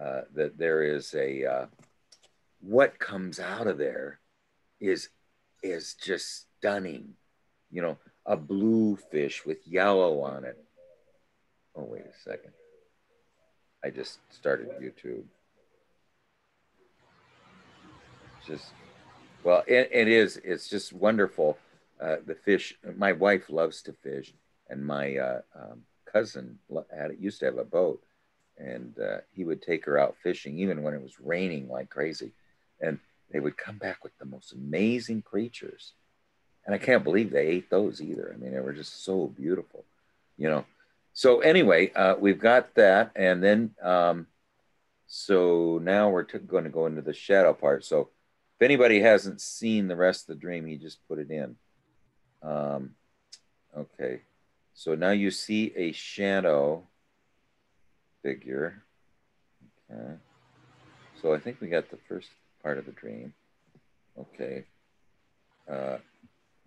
uh, that there is a uh, what comes out of there is is just stunning. You know, a blue fish with yellow on it. Oh wait a second. I just started YouTube. Just well, it, it is. It's just wonderful. Uh, the fish. My wife loves to fish, and my uh, um, cousin had it used to have a boat, and uh, he would take her out fishing even when it was raining like crazy, and they would come back with the most amazing creatures, and I can't believe they ate those either. I mean, they were just so beautiful, you know. So anyway, uh, we've got that, and then um, so now we're t- going to go into the shadow part. So if anybody hasn't seen the rest of the dream, he just put it in. Um, okay, so now you see a shadow figure. Okay, so I think we got the first part of the dream. Okay, uh,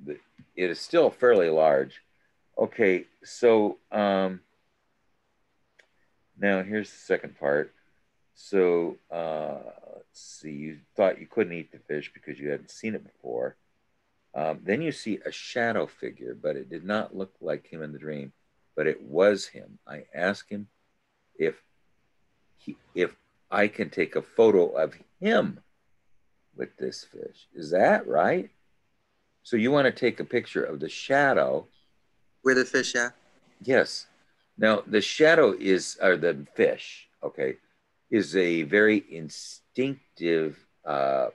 the, it is still fairly large. Okay, so um, now here's the second part. So uh, let's see, you thought you couldn't eat the fish because you hadn't seen it before. Um, then you see a shadow figure, but it did not look like him in the dream, but it was him. I asked him if he, if I can take a photo of him with this fish. Is that right? So you want to take a picture of the shadow with the fish, yeah. Yes. Now the shadow is, or the fish, okay, is a very instinctive uh,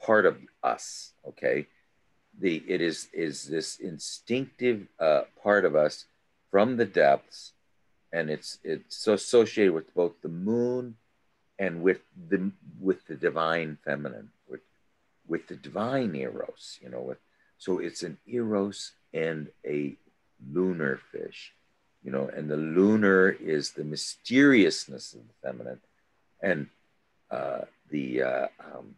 part of us. Okay, the it is is this instinctive uh, part of us from the depths, and it's it's associated with both the moon and with the with the divine feminine, with with the divine eros. You know, with so it's an eros and a lunar fish you know, and the lunar is the mysteriousness of the feminine, and uh, the uh, um,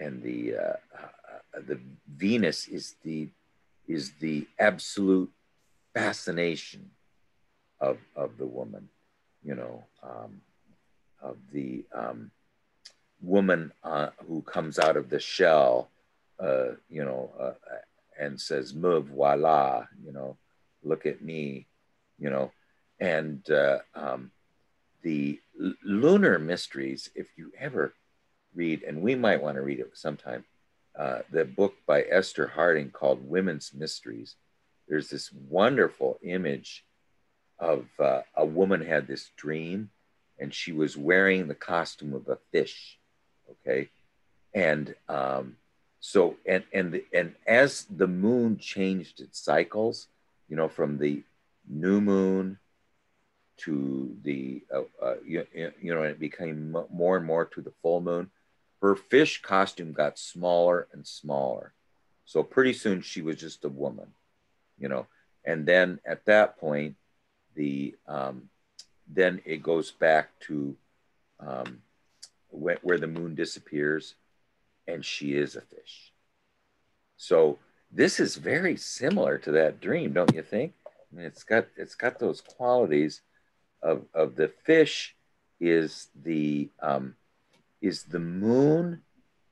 and the uh, uh, the Venus is the is the absolute fascination of of the woman, you know, um, of the um, woman uh, who comes out of the shell, uh, you know, and says "me voila," you know, look at me, you know, and uh, um, the lunar mysteries. If you ever read, and we might want to read it sometime, uh, the book by Esther Harding called Women's Mysteries. There's this wonderful image of uh, a woman had this dream, and she was wearing the costume of a fish. Okay, and um, so and and and as the moon changed its cycles, you know, from the new moon to the uh, uh, you, you know it became more and more to the full moon her fish costume got smaller and smaller so pretty soon she was just a woman you know and then at that point the um, then it goes back to um, where, where the moon disappears and she is a fish. So this is very similar to that dream don't you think? I mean, it's got it's got those qualities of of the fish is the um, is the moon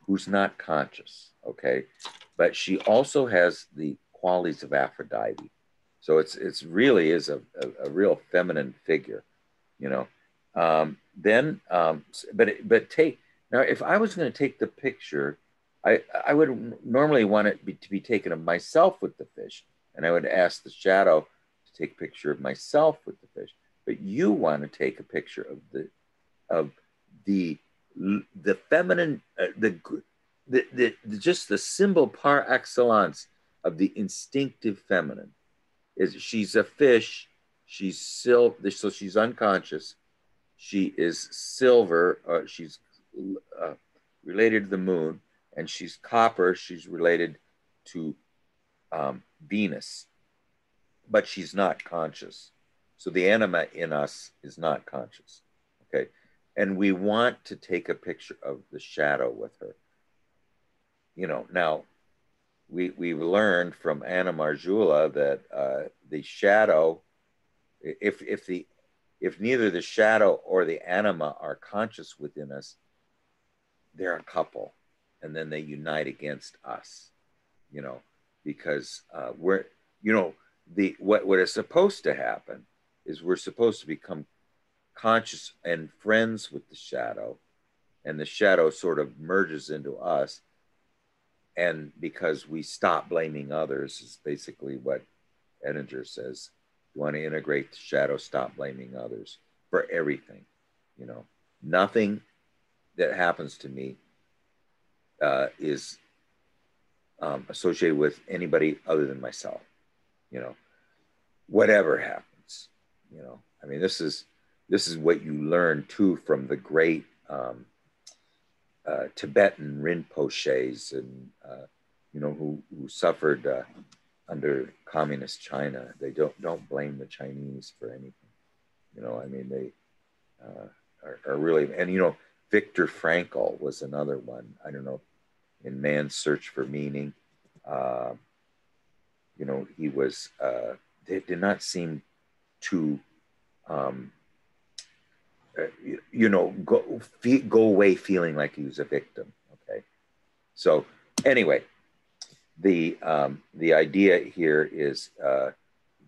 who's not conscious, okay, but she also has the qualities of Aphrodite. So it's it's really is a, a, a real feminine figure, you know. Um, then, um, but but take now if I was going to take the picture, I I would normally want it be, to be taken of myself with the fish, and I would ask the shadow to take a picture of myself with the fish, but you want to take a picture of the of the the feminine uh, the, the, the the just the symbol par excellence of the instinctive feminine is she's a fish she's silver so she's unconscious she is silver uh, she's uh, related to the moon and she's copper she's related to um, venus but she's not conscious. So the anima in us is not conscious. Okay. And we want to take a picture of the shadow with her. You know, now we, we've learned from Anna Marjula that uh, the shadow, if, if the if neither the shadow or the anima are conscious within us, they're a couple, and then they unite against us, you know, because uh, we're, you know, the what what is supposed to happen is we're supposed to become conscious and friends with the shadow, and the shadow sort of merges into us. And because we stop blaming others, is basically what Edinger says. You want to integrate the shadow, stop blaming others for everything. You know, nothing that happens to me uh, is um, associated with anybody other than myself. You know, whatever happens. You know, I mean, this is this is what you learn too from the great um, uh, Tibetan Rinpoches and uh, you know who who suffered uh, under communist China. They don't don't blame the Chinese for anything. You know, I mean they uh, are, are, really and you know Viktor Frankl was another one. I don't know in Man's Search for Meaning. Uh, you know, he was. Uh, they did not seem to. Um, you, know, go go away feeling like he was a victim. Okay, so anyway, the um, the idea here is uh,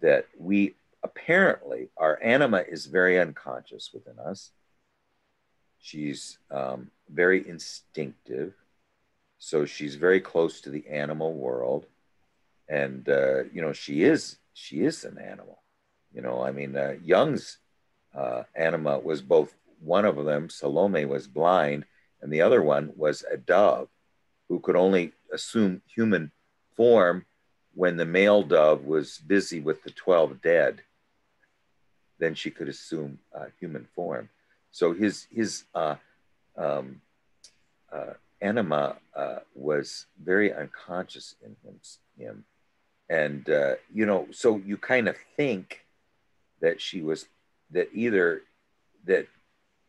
that we apparently our anima is very unconscious within us. She's um, very instinctive, so she's very close to the animal world, and uh, you know she is she is an animal. You know, I mean, uh, Jung's uh, anima was both one of them. Salome was blind, and the other one was a dove, who could only assume human form when the male dove was busy with the 12 dead. Then she could assume uh, human form. So his, his uh, um, uh, anima uh, was very unconscious in him. him. And, uh, you know, so you kind of think that she was, that either, that,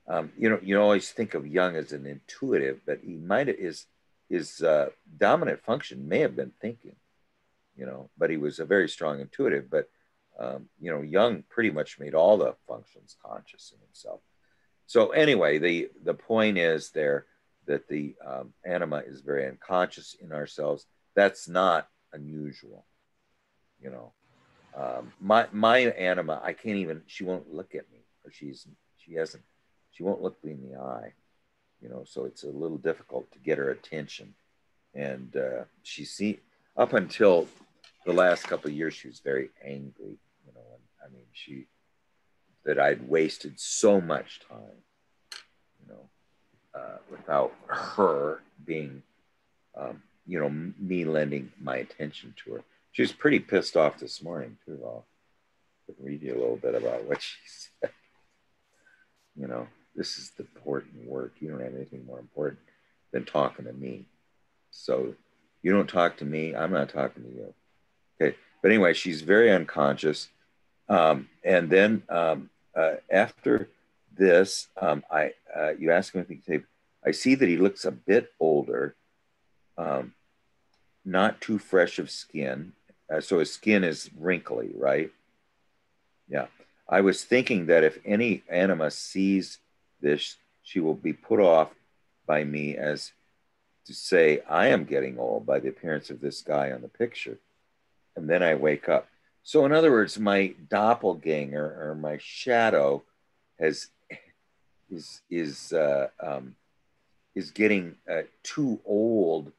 um, you know, you always think of Jung as an intuitive, but he might have, is, his uh, dominant function may have been thinking, you know, but he was a very strong intuitive. But um, you know, Jung pretty much made all the functions conscious in himself. So anyway, the the point is there that the um, anima is very unconscious in ourselves. That's not unusual, you know. Um, my my anima, I can't even. She won't look at me, or she's she hasn't. She won't look me in the eye you know, so it's a little difficult to get her attention. And uh, she see up until the last couple of years, she was very angry, you know, and I mean, she that I'd wasted so much time, you know, uh, without her being, um, you know, me lending my attention to her. She was pretty pissed off this morning too. I'll read you a little bit about what she said. You know, this is the important work. You don't have anything more important than talking to me. So you don't talk to me, I'm not talking to you. Okay. But anyway, she's very unconscious. Um, and then um, uh, after this, um, I uh, you ask him if he can say, I see that he looks a bit older, um, not too fresh of skin. Uh, so his skin is wrinkly, right? Yeah. I was thinking that if any anima sees this, she will be put off by me as to say, I am getting old by the appearance of this guy on the picture. And then I wake up. So, in other words, my doppelganger or my shadow has is is uh, um, is getting uh, too old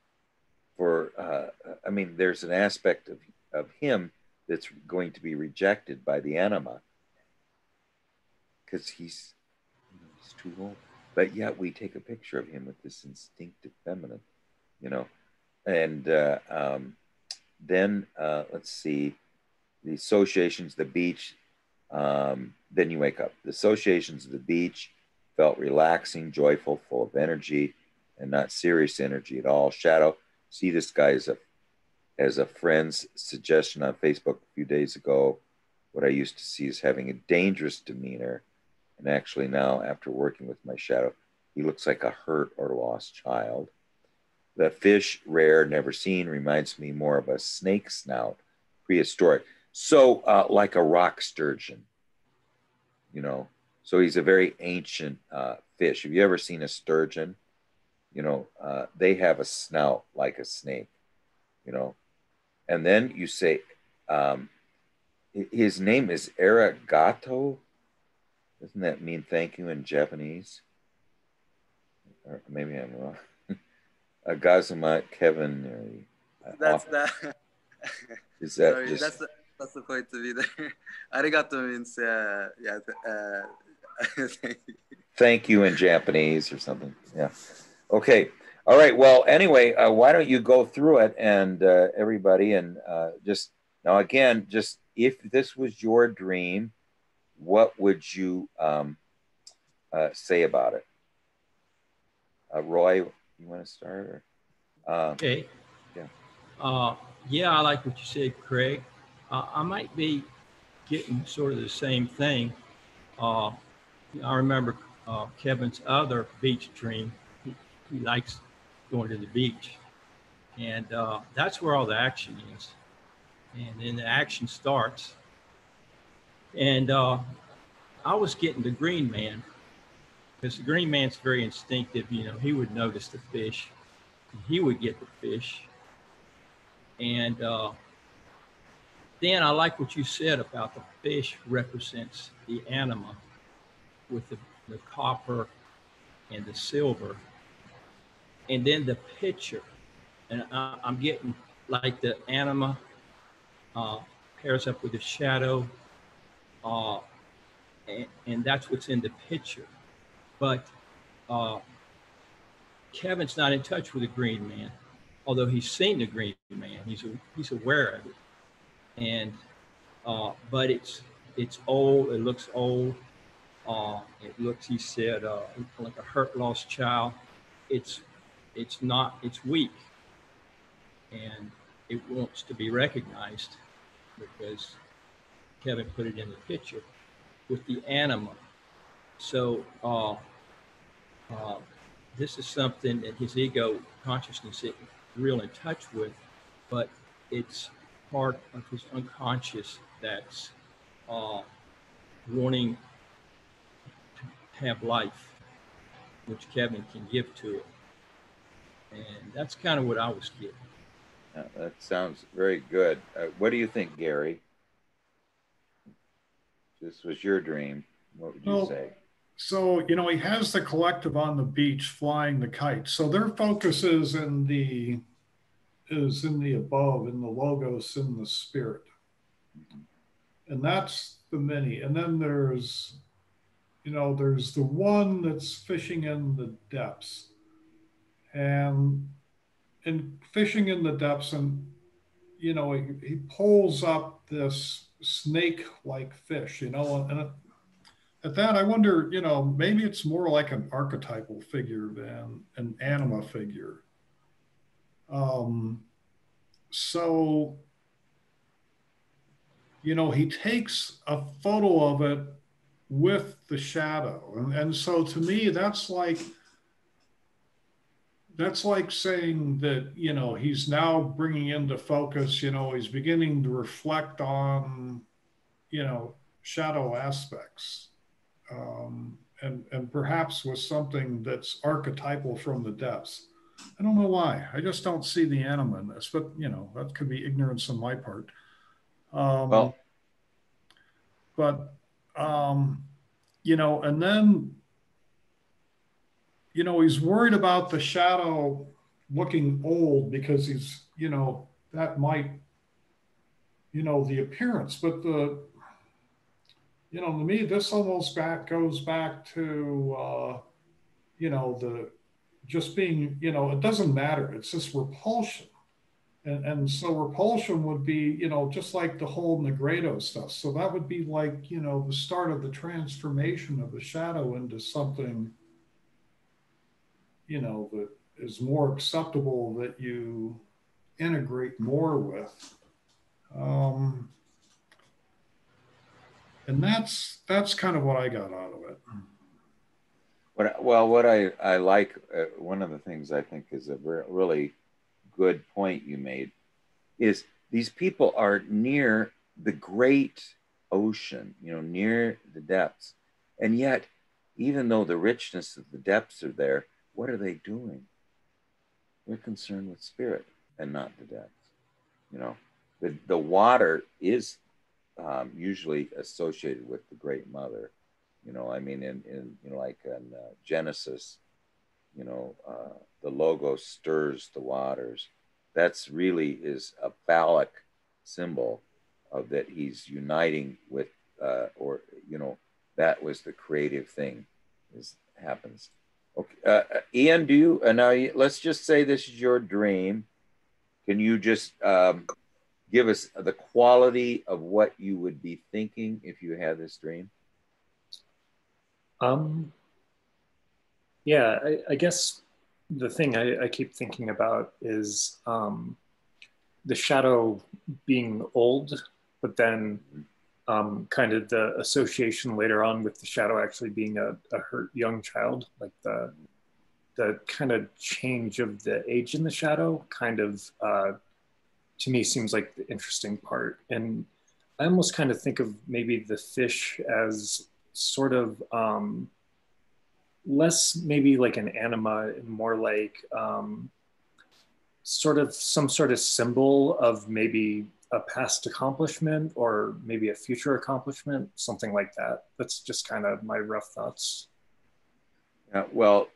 for. Uh, I mean, there's an aspect of of him that's going to be rejected by the anima because he's too old. But yet we take a picture of him with this instinctive feminine, you know. And uh, um, then uh, let's see, the associations, the beach. Um, then you wake up. The associations of the beach felt relaxing, joyful, full of energy, and not serious energy at all. Shadow, see this guy as a as a friend's suggestion on Facebook a few days ago. What I used to see is having a dangerous demeanor and actually, now, after working with my shadow, he looks like a hurt or lost child. The fish, rare, never seen, reminds me more of a snake snout, prehistoric. So, uh, like a rock sturgeon, you know. So he's a very ancient uh, fish. Have you ever seen a sturgeon? You know, uh, they have a snout like a snake, you know. And then you say, um, his name is Arigato. Doesn't that mean thank you in Japanese? Or maybe I'm wrong. Agazuma Kevin. Uh, that's that. Is that Sorry, just... that's the, that's the point to be there. Arigato means uh, yeah. Uh, thank you in Japanese or something. Yeah. Okay. All right. Well, anyway, uh, why don't you go through it and uh, everybody and uh, just now again, just if this was your dream, what would you um, uh, say about it? Uh, Roy, you want to start? Or, uh, okay. Yeah. Uh, yeah, I like what you said, Craig. Uh, I might be getting sort of the same thing. Uh, I remember uh, Kevin's other beach dream. He, he, likes going to the beach, and uh, that's where all the action is. And then the action starts. And uh, I was getting the Green Man because the Green Man's very instinctive. You know, he would notice the fish, he would get the fish, and uh, then I like what you said about the fish represents the anima with the, the copper and the silver. And then the picture, and I, am getting like the anima uh, pairs up with the shadow, uh, and, and, that's what's in the picture. But uh, Kevin's not in touch with the green man, although he's seen the green man. He's he's aware of it, and uh, but it's it's old. It looks old. Uh, it looks, he said, uh, like a hurt, lost child. It's, it's not, it's weak, and it wants to be recognized because Kevin put it in the picture with the anima. So uh, uh, this is something that his ego consciousness isn't real in touch with, but it's part of his unconscious that's uh, wanting to have life, which Kevin can give to it. And that's kind of what I was getting. Yeah, that sounds very good. Uh, what do you think, Gary? This was your dream. What would you well, say? So, you know, he has the collective on the beach flying the kite. So their focus is in the is in the above, in the logos, in the spirit. Mm-hmm. And that's the many. And then there's you know, there's the one that's fishing in the depths. And in fishing in the depths, and you know, he, he pulls up this snake-like fish, you know, and at that I wonder, you know, maybe it's more like an archetypal figure than an anima figure. Um, so, you know, he takes a photo of it with the shadow. And, and so to me, that's like, that's like saying that, you know, he's now bringing into focus, you know, he's beginning to reflect on, you know, shadow aspects. Um, and, and perhaps with something that's archetypal from the depths. I don't know why. I just don't see the anima in this, but you know, that could be ignorance on my part. Um, well, but um, you know, and then, you know, he's worried about the shadow looking old because he's, you know, that might, you know, the appearance, but the, you know, to me, this almost back goes back to, uh, you know, the just being, you know, it doesn't matter. It's just repulsion and, and so repulsion would be, you know, just like the whole Nigredo stuff. So that would be like, you know, the start of the transformation of the shadow into something, you know, that is more acceptable that you integrate more with. Um, and that's that's kind of what I got out of it. What, well, what I, I like, uh, one of the things I think is a really good point you made is these people are near the great ocean, you know, near the depths. And yet, even though the richness of the depths are there, what are they doing? They're concerned with spirit and not the depths. You know, the, the water is um, usually associated with the Great Mother. You know, I mean, in, in you know, like in uh, Genesis, you know, uh, the logos stirs the waters. That's really is a phallic symbol of that he's uniting with, uh, or you know, that was the creative thing is happens. Okay, uh, uh Ian, do you? Uh, now let's just say this is your dream. Can you just um, give us the quality of what you would be thinking if you had this dream? Um, yeah, I, I guess the thing I, I, keep thinking about is um, the shadow being old, but then um, kind of the association later on with the shadow actually being a, a hurt young child, like the the kind of change of the age in the shadow, kind of uh, to me seems like the interesting part. And I almost kind of think of maybe the fish as sort of um, less maybe like an anima and more like um, sort of some sort of symbol of maybe a past accomplishment or maybe a future accomplishment, something like that. That's just kind of my rough thoughts. Yeah, well,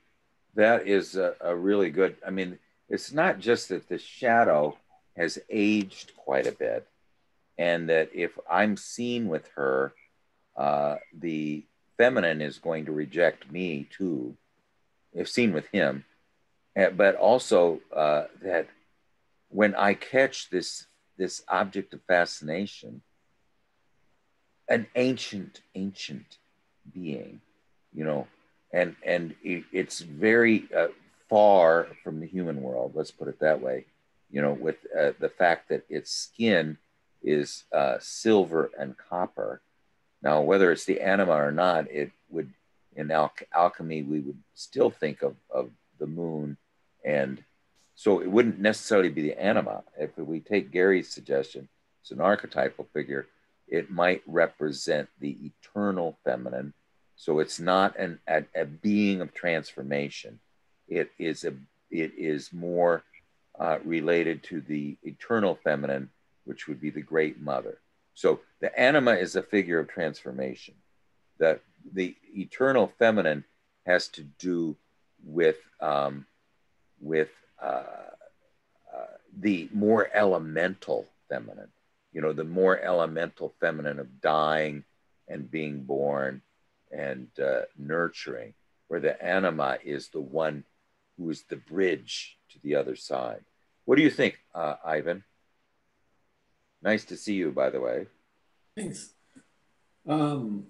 that is a, a really good. I mean, it's not just that the shadow has aged quite a bit, and that if I'm seen with her, uh, the feminine is going to reject me too, if seen with him. Eh, but also uh, that when I catch this this object of fascination, an ancient, ancient being, you know, and and it, it's very uh, far from the human world. Let's put it that way, you know, with uh, the fact that its skin is uh, silver and copper. Now, whether it's the anima or not, it would in al- alchemy we would still think of of the moon and so it wouldn't necessarily be the anima. If we take Gary's suggestion, it's an archetypal figure, it might represent the eternal feminine. So it's not an, a, a being of transformation. It is a it is more uh, related to the eternal feminine, which would be the great mother. So the anima is a figure of transformation. The the eternal feminine has to do with um, with the more elemental feminine, you know, the more elemental feminine of dying and being born and uh, nurturing, where the anima is the one who is the bridge to the other side. What do you think, uh, Ivan? Nice to see you, by the way. Thanks. Um,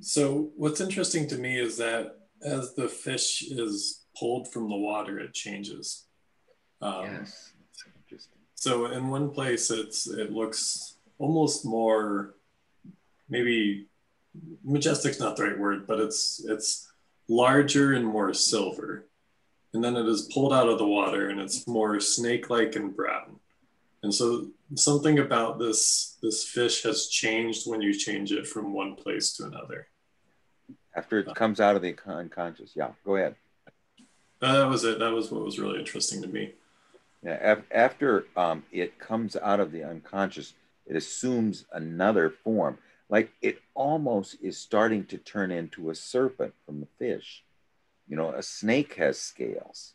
so, what's interesting to me is that as the fish is pulled from the water, it changes. Um, yes, that's interesting. So in one place, it's it looks almost more, maybe majestic's not the right word, but it's it's larger and more silver, and then it is pulled out of the water and it's more snake-like and brown. And so something about this this fish has changed when you change it from one place to another. After it comes out of the unconscious, yeah. Go ahead. That was it. That was what was really interesting to me. Yeah, after um, it comes out of the unconscious, it assumes another form. Like it almost is starting to turn into a serpent from the fish. You know, a snake has scales.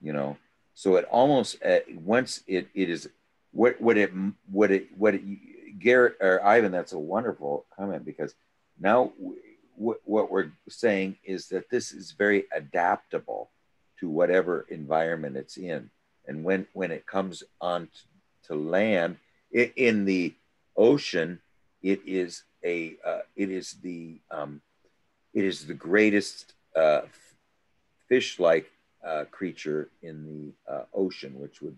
You know, so it almost uh, once it it is what what it what it what it Garrett or Ivan. That's a wonderful comment because now w- what we're saying is that this is very adaptable to whatever environment it's in. And when, when it comes on to land it, in the ocean, it is a, uh, it is the, um, it is the greatest uh, fish-like uh, creature in the uh, ocean, which would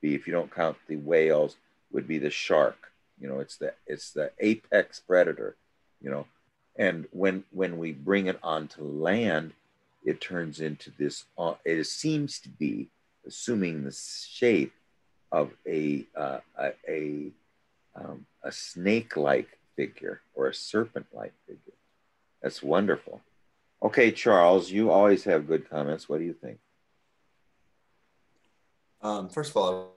be, if you don't count the whales, would be the shark. You know, it's the it's the apex predator. You know, and when when we bring it onto land, it turns into this, uh, it seems to be assuming the shape of a, uh, a, a, um, a snake like figure or a serpent like figure. That's wonderful. Okay, Charles, you always have good comments. What do you think? Um, first of all,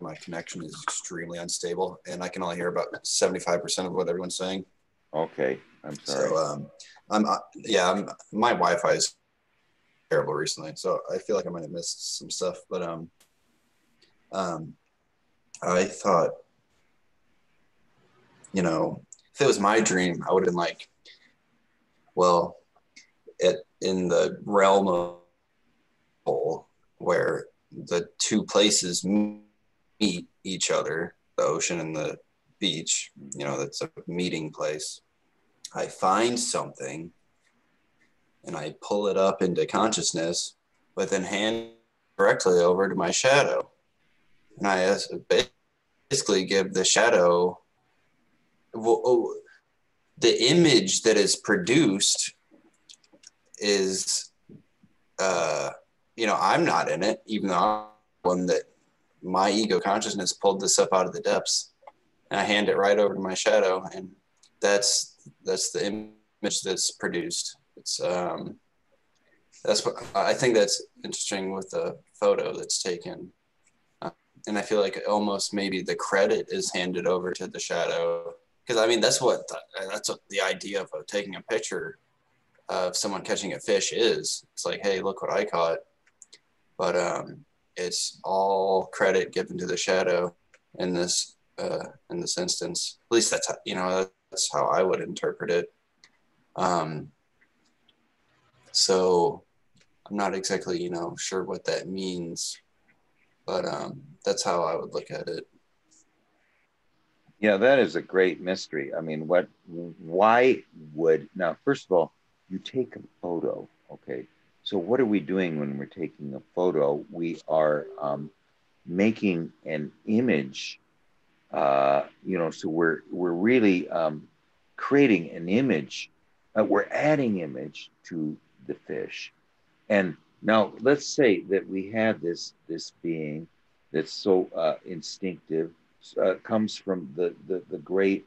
my connection is extremely unstable, and I can only hear about seventy-five percent of what everyone's saying. Okay, I'm sorry. So, um, I'm uh, yeah, I'm, my Wi-Fi is terrible recently, so I feel like I might have missed some stuff. But um, um, I thought, you know, if it was my dream, I would have been like, well, it in the realm of where the two places meet each other, the ocean and the beach, you know, that's a meeting place. I find something and I pull it up into consciousness, but then hand directly over to my shadow. And I basically give the shadow oh, the image that is produced is uh you know i'm not in it even though i'm one that my ego consciousness pulled this up out of the depths and i hand it right over to my shadow and that's that's the image that's produced it's um that's what i think that's interesting with the photo that's taken uh, and i feel like almost maybe the credit is handed over to the shadow because i mean that's what the, that's what the idea of taking a picture of someone catching a fish is. It's like, hey, look what I caught. But um, it's all credit given to the shadow in this uh, in this instance. At least that's how, you know that's how I would interpret it. Um, so I'm not exactly you know sure what that means, but um, that's how I would look at it. Yeah, that is a great mystery. I mean, what? Why would now? First of all, you take a photo, okay? So what are we doing when we're taking a photo? We are um, making an image, uh, you know, so we're, we're really um, creating an image, uh, we're adding image to the fish. And now let's say that we have this, this being that's so uh, instinctive, uh, comes from the, the, the great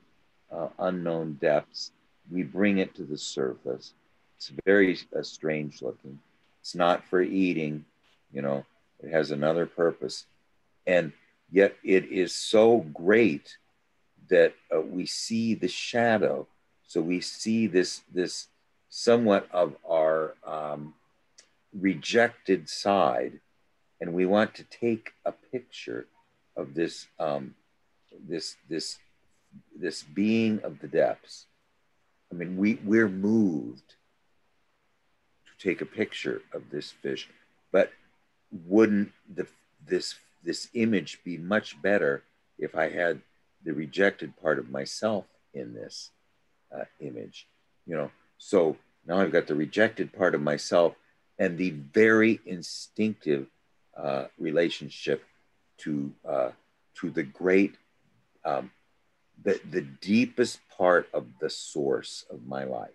uh, unknown depths. We bring it to the surface it's very strange looking. It's not for eating, you know, it has another purpose. And yet it is so great that uh, we see the shadow. So we see this, this somewhat of our um, rejected side. And we want to take a picture of this, um, this, this, this being of the depths. I mean, we, we're moved to take a picture of this fish, but wouldn't the this this image be much better if I had the rejected part of myself in this uh, image? You know, so now I've got the rejected part of myself and the very instinctive uh, relationship to uh, to the great um, the the deepest part of the source of my life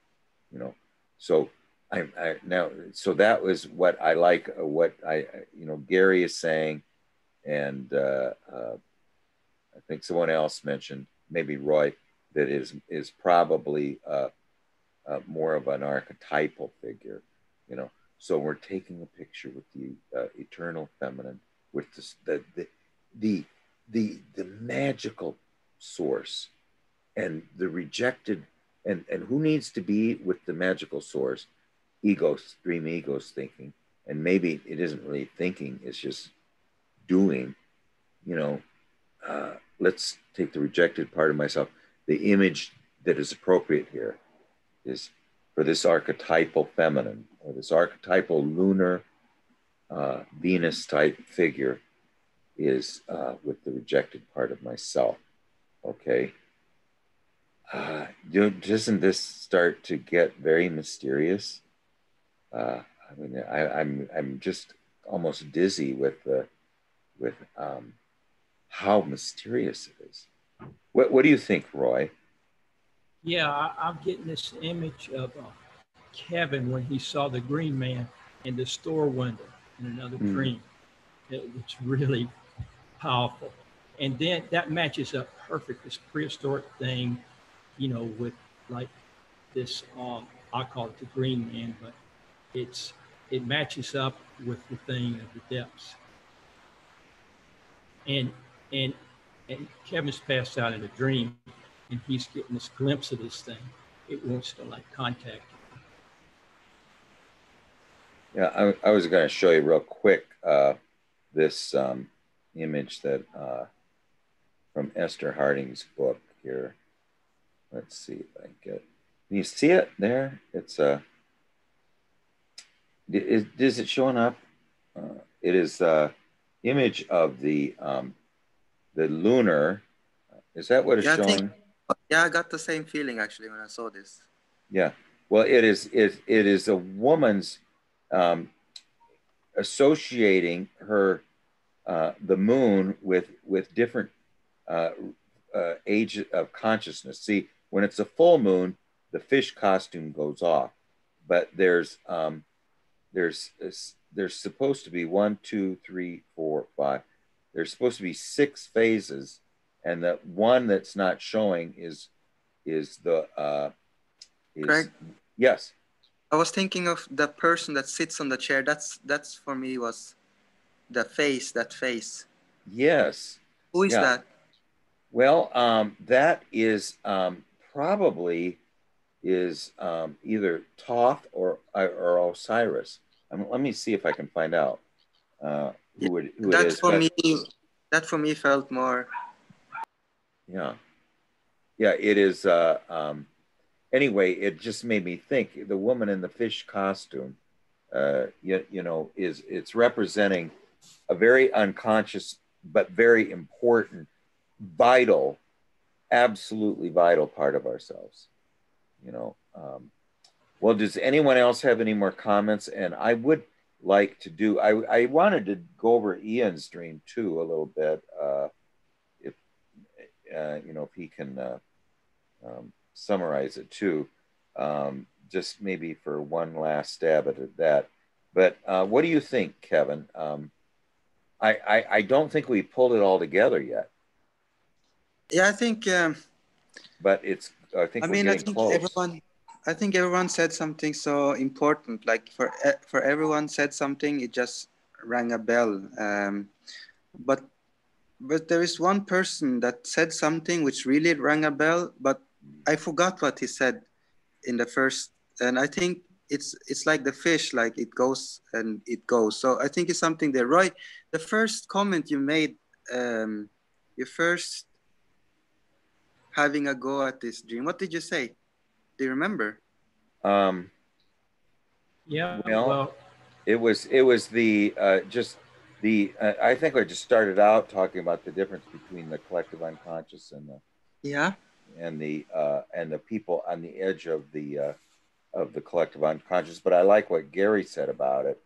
you know so I, I now so that was what I like uh, what I you know Gary is saying and uh, uh, I think someone else mentioned maybe Roy that is is probably uh, uh, more of an archetypal figure you know so we're taking a picture with the uh, eternal feminine with the, the the the the magical source and the rejected and and who needs to be with the magical source Ego, dream egos thinking. And maybe it isn't really thinking, it's just doing, you know, uh, let's take the rejected part of myself. The image that is appropriate here is for this archetypal feminine or this archetypal lunar uh, Venus type figure is uh, with the rejected part of myself. Okay. Uh, you know, doesn't this start to get very mysterious? uh, I mean, I, I'm, I'm just almost dizzy with the with um, how mysterious it is. What What do you think, Roy? Yeah, I, am getting this image of uh, Kevin when he saw the Green Man in the store window in another mm. dream. It, it's really powerful, and then that matches up perfect. This prehistoric thing, you know, with like this um, I call it the green man, but it's it matches up with the thing of the depths. And and and Kevin's passed out in a dream, and he's getting this glimpse of this thing. It wants to like contact him. Yeah, I, I was going to show you real quick uh, this um, image that uh, from Esther Harding's book here. Let's see if I get. Can you see it there? It's a. Uh, is, is it showing up? Uh, it is the image of the um, the lunar. Is that what it's yeah, showing? I think, yeah, I got the same feeling actually when I saw this. Yeah. Well, it is it, it is a woman's um, associating her uh, the moon with with different uh, uh, age of consciousness. See, when it's a full moon, the fish costume goes off, but there's um, there's there's supposed to be one, two, three, four, five. There's supposed to be six phases, and the one that's not showing is is the uh, is? Yes. I was thinking of the person that sits on the chair. That's that's for me was the face. That face. Yes. Who is Yeah. that? Well, um, that is um, probably is um, either Thoth or or Osiris. Um, let me see if I can find out uh, who it, who it That is. for me. That for me felt more. Yeah, yeah, it is. Uh, um, anyway, it just made me think. The woman in the fish costume, uh, you, you know, is it's representing a very unconscious but very important, vital, absolutely vital part of ourselves. You know. Um, well, does anyone else have any more comments? And I would like to do. I I wanted to go over Ian's dream too a little bit. Uh, if uh, you know if he can uh, um, summarize it too, um, just maybe for one last stab at that. But uh, what do you think, Kevin? Um, I, I I don't think we pulled it all together yet, Yeah, I think. Um, but it's I think I we're mean, I think close. everyone. I think everyone said something so important. Like for for everyone said something, it just rang a bell. Um, but but there is one person that said something which really rang a bell, but I forgot what he said in the first. And I think it's it's like the fish, like it goes and it goes. So I think it's something there. Roy, the first comment you made, um, your first having a go at this dream. What did you say? Do you remember? Um, Yeah. Well- Well, it was it was the uh, just the uh, I think I just started out talking about the difference between the collective unconscious and the Yeah. and the uh, and the people on the edge of the uh, of the collective unconscious. But I like what Gary said about it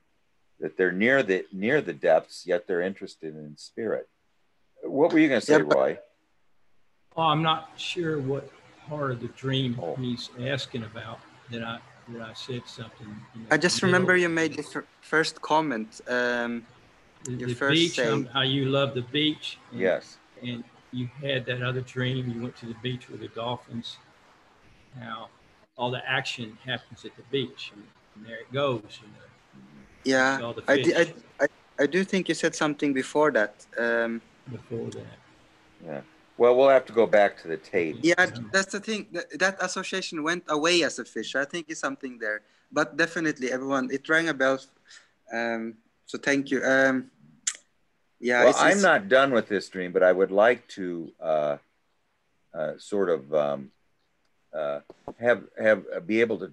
that they're near the near the depths, yet they're interested in spirit. What were you going to say, Yeah, but- Roy? oh, I'm not sure what part of the dream Oh. he's asking about that I that I said something. you know, I just middle. remember you made your fir- first comment. Um, the, your the first beach. um, how you love the beach. and- Yes. and you had that other dream. You went to the beach with the dolphins. How all the action happens at the beach, and, and there it goes. You know, yeah, the I, di- I, I, I do think you said something before that. Um, before that. Yeah. Well, we'll have to go back to the tape. yeah, that's the thing. That, that association went away as a fish. I think it's something there. But definitely, everyone, it rang a bell. Um, so thank you. Um, yeah, well, it's, I'm not done with this dream, but I would like to uh, uh, sort of um, uh, have have uh, be able to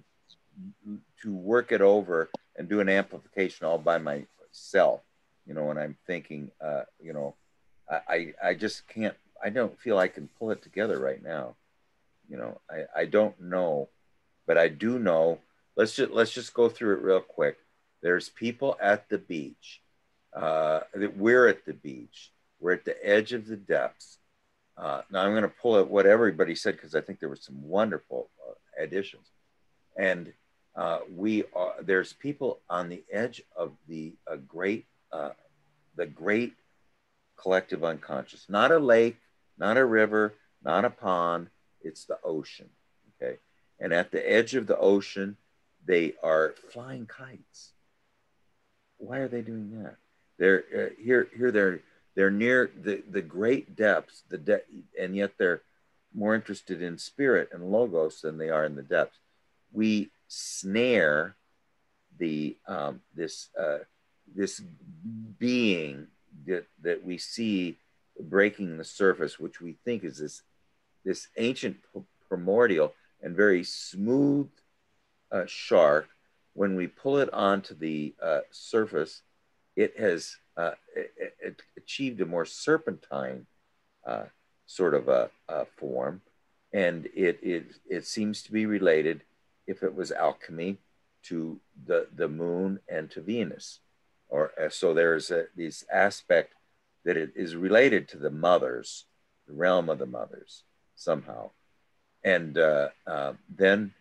to work it over and do an amplification all by myself. You know, when I'm thinking, uh, you know, I, I I just can't. I don't feel I can pull it together right now. You know, I I don't know, but I do know. Let's just let's just go through it real quick. There's people at the beach uh, that we're at the beach. We're at the edge of the depths. Uh, now I'm going to pull out what everybody said because I think there were some wonderful uh, additions. And uh, we are there's people on the edge of the uh, great uh, the great collective unconscious. Not a lake, not a river, not a pond. It's the ocean. Okay, and at the edge of the ocean, they are flying kites. Why are they doing that? They're uh, here. Here they're they're near the the great depths. The de- and yet they're more interested in spirit and logos than they are in the depths. We snare the um, this uh, this being that that we see breaking the surface, which we think is this this ancient primordial and very smooth uh, shark. When we pull it onto the uh, surface, it has uh, it, it achieved a more serpentine uh, sort of a, a, form, and it, it it seems to be related, if it was alchemy, to the the moon and to Venus, or uh, so there's a, this aspect that it is related to the mothers, the realm of the mothers somehow, and uh, uh, then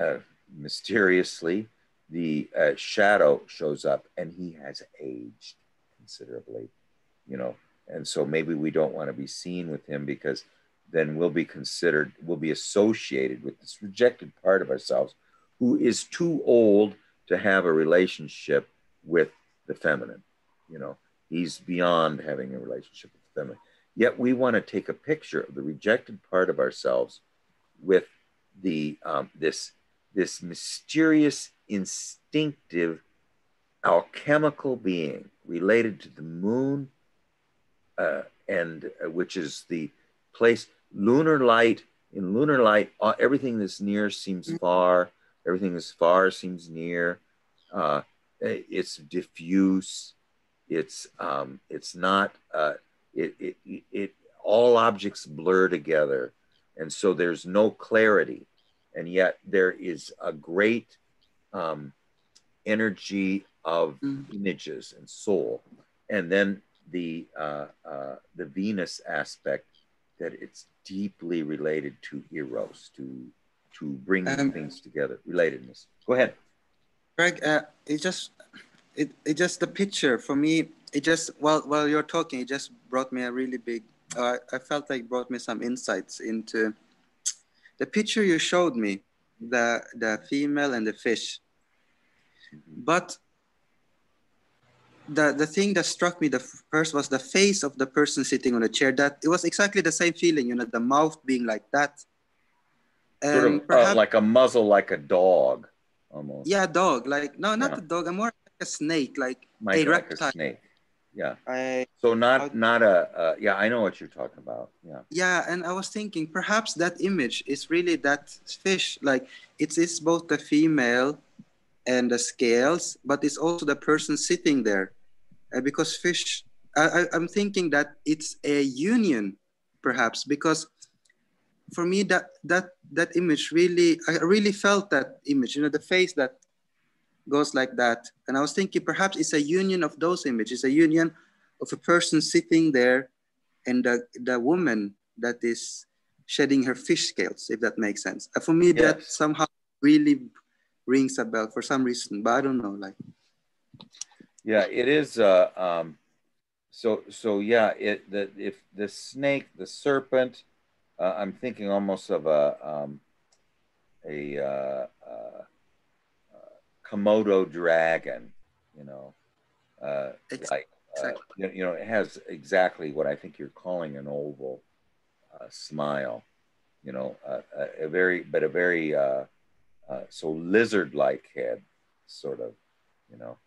uh, mysteriously the uh, shadow shows up and he has aged considerably, you know, and so maybe we don't want to be seen with him because then we'll be considered, we'll be associated with this rejected part of ourselves who is too old to have a relationship with the feminine. You know, he's beyond having a relationship with the feminine. Yet we want to take a picture of the rejected part of ourselves with the um, this this mysterious, instinctive, alchemical being related to the moon, uh, and uh, which is the place lunar light. In lunar light, uh, everything that's near seems far. Everything that's far seems near. Uh, it's diffuse. It's um, it's not. Uh, it, it it all objects blur together, and so there's no clarity and yet there is a great um, energy of mm. images and soul, and then the uh, uh, the Venus aspect that it's deeply related to eros, to to bring um, things together, relatedness. Go ahead, Greg. Uh, it just it, it just the picture for me. It just while while you're talking, it just brought me a really big. Uh, I felt like brought me some insights into the picture you showed me, the, the female and the fish. But the, the thing that struck me the first was the face of the person sitting on the chair. That it was exactly the same feeling, you know, the mouth being like that. Sort of, uh, perhaps, uh, like a muzzle, like a dog, almost. Yeah, dog. Like no, not yeah. a dog. I'm more like a snake, like, like a reptile. a snake. Yeah. I, so not I, not a uh, yeah. I know what you're talking about. Yeah. Yeah, and I was thinking perhaps that image is really that fish. Like it is both the female and the scales, but it's also the person sitting there, uh, because fish. I, I'm thinking that it's a union, perhaps because for me that that that image really I really felt that image. You know, the face that goes like that. And I was thinking perhaps it's a union of those images, a union of a person sitting there and the, the woman that is shedding her fish scales, if that makes sense. For me, yes. that somehow really rings a bell for some reason, but I don't know. Like, yeah, it is. Uh, um, so, so yeah, it the if the snake, the serpent, uh, I'm thinking almost of a um, a uh, uh Komodo dragon, you know, uh, like, uh, you, you, know, it has exactly what I think you're calling an oval uh, smile, you know, a, a, very, but a very, uh, uh, so lizard-like head, sort of, you know.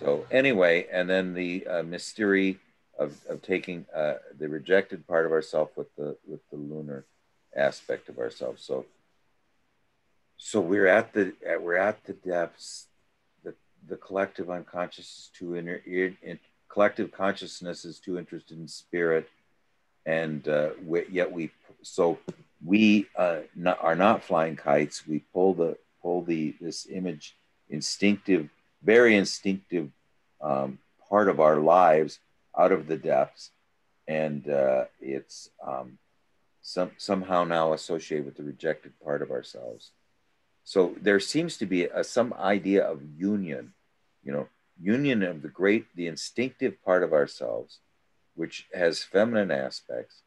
So anyway, and then the uh, mystery of, of taking the rejected part of ourself with the with the lunar aspect of ourselves. So so we're at the we're at the depths the the collective unconscious is too inner in, in, collective consciousness is too interested in spirit and uh, we, yet we so we uh, not, are not flying kites we pull the pull the this image instinctive very instinctive um, part of our lives out of the depths and uh, it's um, some, somehow now associated with the rejected part of ourselves so there seems to be a, some idea of union, you know, union of the great, the instinctive part of ourselves, which has feminine aspects,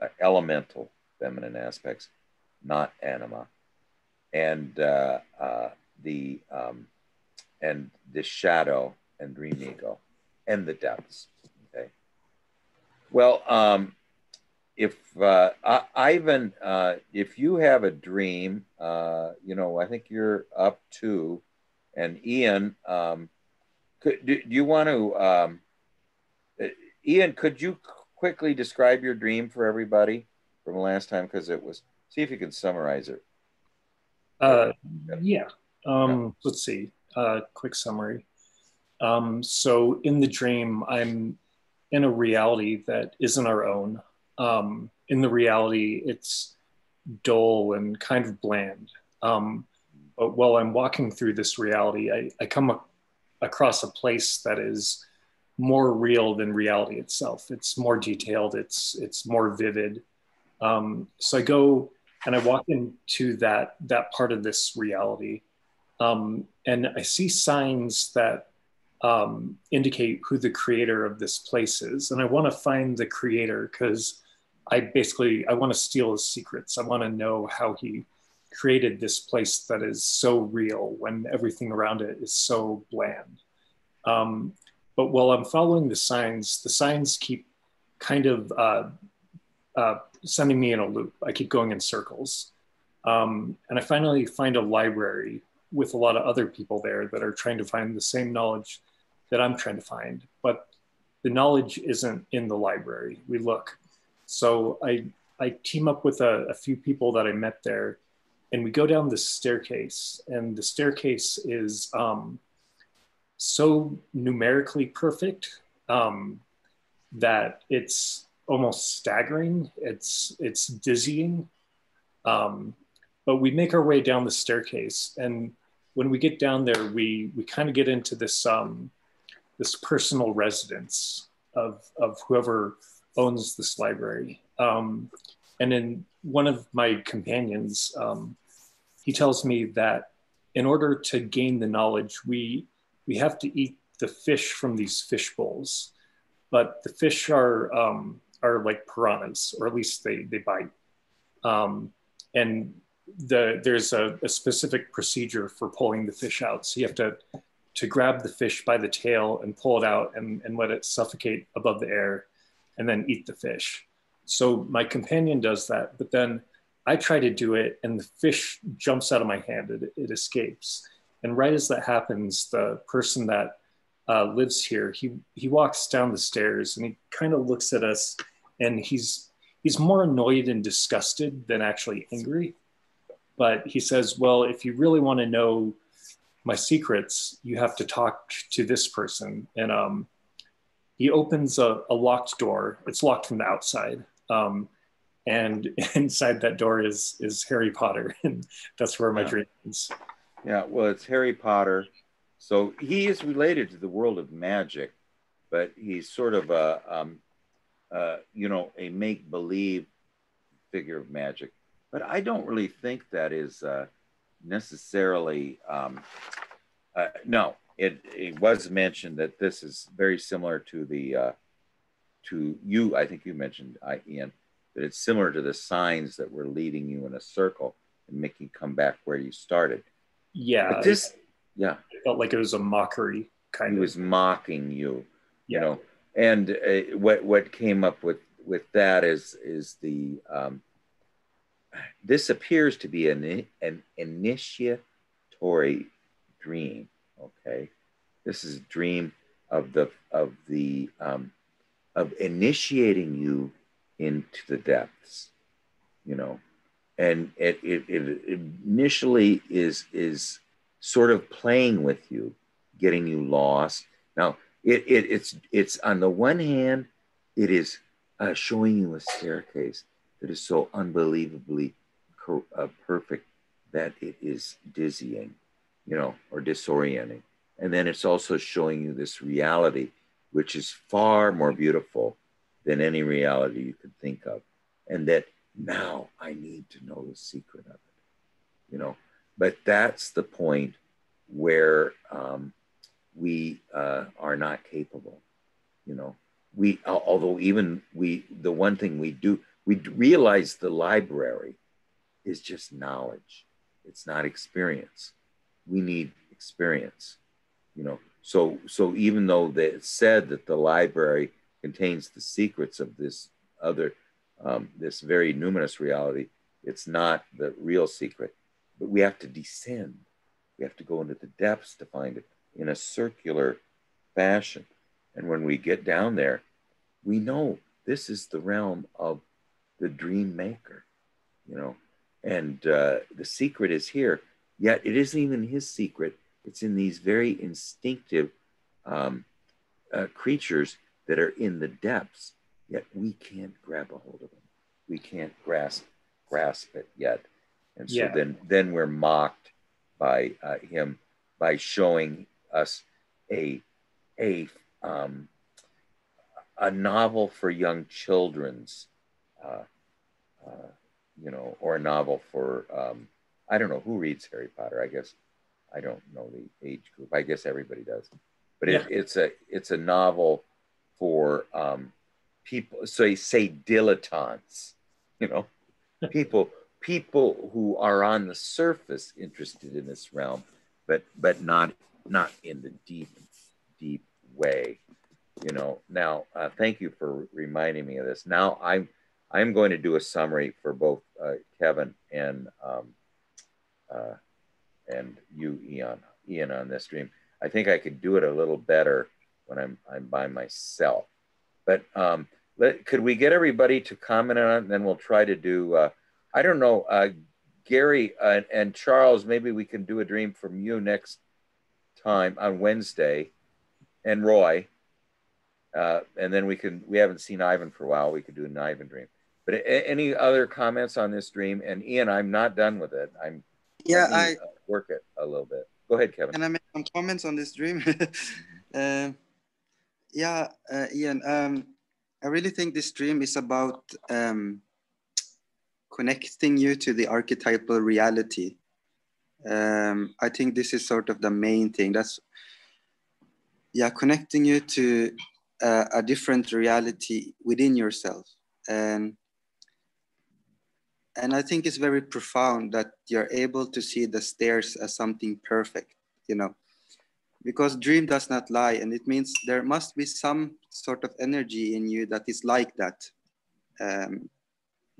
uh, elemental feminine aspects, not anima, and uh, uh, the um, and the shadow and dream ego and the depths. Well, um, if uh, Ivan, uh, if you have a dream, uh, you know, I think you're up to, and Ian, um, could, do, do you want to, um, uh, Ian, could you quickly describe your dream for everybody from last time? Because it was, see if you can summarize it. Uh, yeah. Um, yeah. Let's see. Uh, quick summary. Um, so in the dream, I'm in a reality that isn't our own um, in the reality, it's dull and kind of bland. Um, but while I'm walking through this reality, I, I come a- across a place that is more real than reality itself. It's more detailed. It's it's more vivid. Um, so I go and I walk into that that part of this reality, um, and I see signs that um, indicate who the creator of this place is. And I want to find the creator because I basically I want to steal his secrets. I want to know how he created this place that is so real when everything around it is so bland. Um, but while I'm following the signs, the signs keep kind of uh, uh, sending me in a loop. I keep going in circles. Um, and I finally find a library with a lot of other people there that are trying to find the same knowledge that I'm trying to find. But the knowledge isn't in the library. We look. So I, I team up with a, a few people that I met there and we go down this staircase and the staircase is um, so numerically perfect um, that it's almost staggering it's it's dizzying um, but we make our way down the staircase and when we get down there we we kind of get into this um, this personal residence of of whoever owns this library. Um, and then one of my companions, um, he tells me that in order to gain the knowledge, we we have to eat the fish from these fish bowls, but the fish are um, are like piranhas, or at least they they bite. Um, and the there's a, a specific procedure for pulling the fish out. So you have to to grab the fish by the tail and pull it out and, and let it suffocate above the air and then eat the fish. So my companion does that, but then I try to do it and the fish jumps out of my hand, it, it escapes. And right as that happens, the person that uh, lives here, he, he walks down the stairs and he kind of looks at us and he's, he's more annoyed and disgusted than actually angry. But he says, well, if you really want to know my secrets, you have to talk to this person. And um, he opens a, a, locked door. It's locked from the outside. Um, and inside that door is is Harry Potter. And that's where my yeah. dream is. Yeah, well, it's Harry Potter. So he is related to the world of magic, but he's sort of a, um, uh, you know, a make believe figure of magic. But I don't really think that is. Uh, necessarily. Um, uh, no, it, it was mentioned that this is very similar to the uh, to you. I think you mentioned, uh, Ian, that it's similar to the signs that were leading you in a circle and making come back where you started. Yeah, but this, yeah, felt like it was a mockery kind he of. He was mocking you, yeah. you know. And uh, what what came up with with that is is the um, this appears to be an, an initiatory dream. Okay, this is a dream of the of the um, of initiating you into the depths. You know, and it, it, it initially is is sort of playing with you, getting you lost. Now, it, it it's it's on the one hand, it is uh, showing you a staircase that is so unbelievably uh, perfect that it is dizzying, you know, or disorienting. And then it's also showing you this reality, which is far more beautiful than any reality you could think of. And that now I need to know the secret of it, you know. But that's the point where um, we uh, are not capable, you know. We, although even we, the one thing we do, we realize the library is just knowledge. It's not experience. We need experience, you know. So, so even though it's said that the library contains the secrets of this other, um, this very numinous reality, it's not the real secret. But we have to descend. We have to go into the depths to find it in a circular fashion. And when we get down there, we know this is the realm of the dream maker, you know, and uh, the secret is here. Yet it isn't even his secret. It's in these very instinctive um, uh, creatures that are in the depths. Yet we can't grab a hold of them. We can't grasp grasp it yet. And so yeah. then then we're mocked by uh, him by showing us a a um, a novel for young children's, uh, uh, you know, or a novel for um, I don't know who reads Harry Potter. I guess I don't know the age group. I guess everybody does, but yeah. it, it's a it's a novel for um, people. So you say dilettantes, you know, people people who are on the surface interested in this realm, but but not not in the deep deep way you know now uh, thank you for reminding me of this now i'm i'm going to do a summary for both uh, kevin and um, uh, and you ian ian on this stream i think i could do it a little better when i'm i'm by myself but um, let, could we get everybody to comment on it and then we'll try to do uh, i don't know uh, gary uh, and charles maybe we can do a dream from you next time on wednesday and roy uh, and then we can, we haven't seen Ivan for a while. We could do an Ivan dream. But a- any other comments on this dream? And Ian, I'm not done with it. I'm, yeah, I work it a little bit. Go ahead, Kevin. Can I make some comments on this dream? uh, yeah, uh, Ian, um, I really think this dream is about um, connecting you to the archetypal reality. Um, I think this is sort of the main thing. That's yeah, connecting you to uh, a different reality within yourself and and i think it's very profound that you're able to see the stairs as something perfect you know. Because dream does not lie and it means there must be some sort of energy in you that is like that um,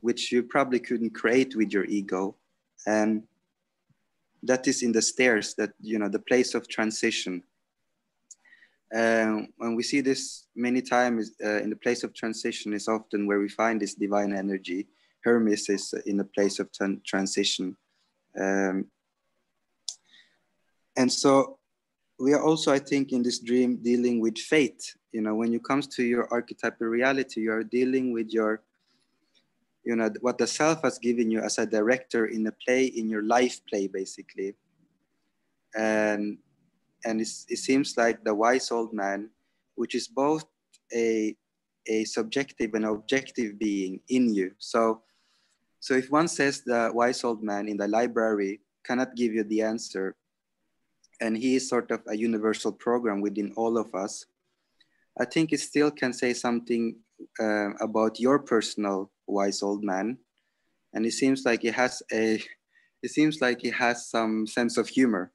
which you probably couldn't create with your ego. And that is in the stairs that you know the place of transition. Um, when we see this many times uh, in the place of transition is often where we find this divine energy. Hermes is in a place of transition. Um, and so we are also, I think, in this dream dealing with fate. You know, when it comes to your archetypal reality, you are dealing with your, you know, what the self has given you as a director in a play, in your life play, basically. And and it seems like the wise old man, which is both a, a subjective and objective being in you. So, so if one says the wise old man in the library cannot give you the answer, and he is sort of a universal program within all of us, I think it still can say something uh, about your personal wise old man. And it seems like he has a, it seems like he has some sense of humor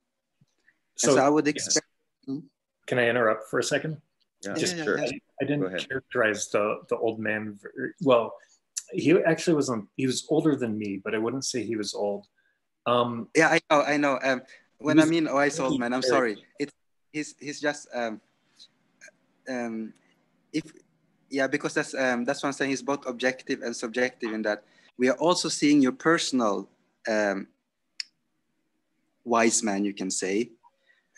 so, so I would expect. Yes. Can I interrupt for a second? Yeah, Just yeah, sure. I, I didn't characterize the the old man very, well. He actually was on. He was older than me, but I wouldn't say he was old. Um, yeah, I know. I know. Um, when I mean oh, I old man, I'm sorry. It's he's he's just um, um, if yeah, because that's um, that's what I'm saying. He's both objective and subjective in that we are also seeing your personal um, wise man, you can say,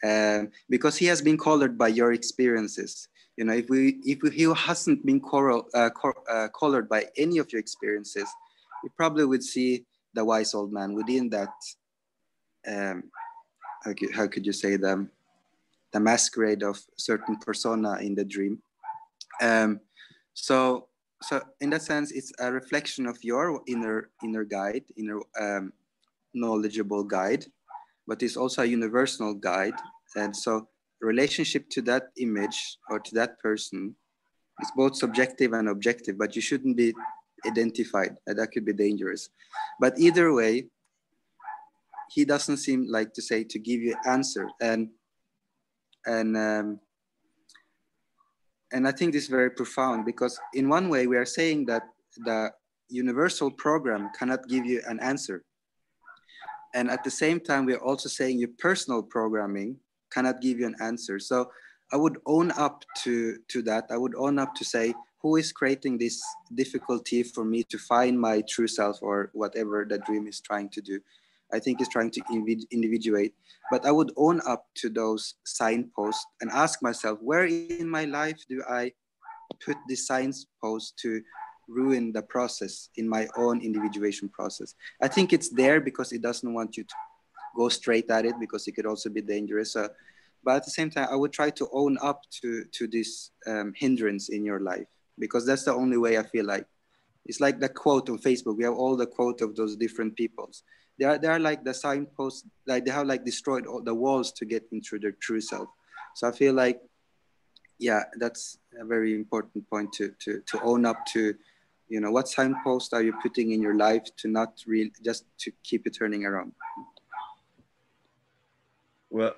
um, because he has been colored by your experiences. You know, if we if he hasn't been coral, uh, uh, colored by any of your experiences, you probably would see the wise old man within that. Um, how, could, how could you say the the masquerade of certain persona in the dream? Um, so so in that sense, it's a reflection of your inner inner guide, inner um, knowledgeable guide but it's also a universal guide. And so relationship to that image or to that person is both subjective and objective, but you shouldn't be identified. That could be dangerous. But either way, he doesn't seem like to say to give you answer and and um, and I think this is very profound because in one way we are saying that the universal program cannot give you an answer. And at the same time, we're also saying your personal programming cannot give you an answer. So I would own up to, to that. I would own up to say, who is creating this difficulty for me to find my true self or whatever the dream is trying to do? I think is trying to individuate. But I would own up to those signposts and ask myself, where in my life do I put the signposts to ruin the process in my own individuation process? I think it's there because it doesn't want you to go straight at it because it could also be dangerous. Uh, but at the same time, I would try to own up to to this um, hindrance in your life because that's the only way I feel like. It's like the quote on Facebook. We have all the quote of those different peoples they are, they are like the signposts, like they have like destroyed all the walls to get into their true self. So I feel like, yeah, that's a very important point to, to, to own up to, you know, what signpost are you putting in your life to not really, just to keep it turning around. Well,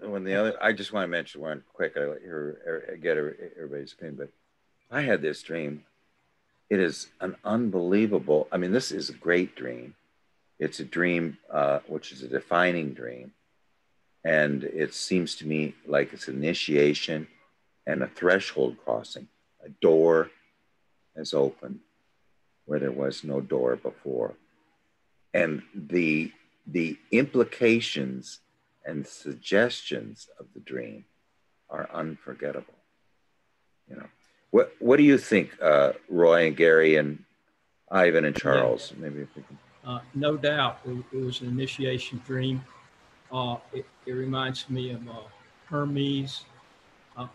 when the other, I just want to mention one quick, I hear, get everybody's opinion, but I had this dream. It is an unbelievable, I mean, this is a great dream it's a dream, uh, which is a defining dream. And it seems to me like it's initiation and a threshold crossing. A door has opened where there was no door before. And the, the implications and suggestions of the dream are unforgettable. You know, what, what do you think, uh, Roy and Gary and Ivan and Charles? Yeah. Maybe if we can. Uh, no doubt, it, it, was an initiation dream. Uh, it, it, reminds me of uh, Hermes, uh,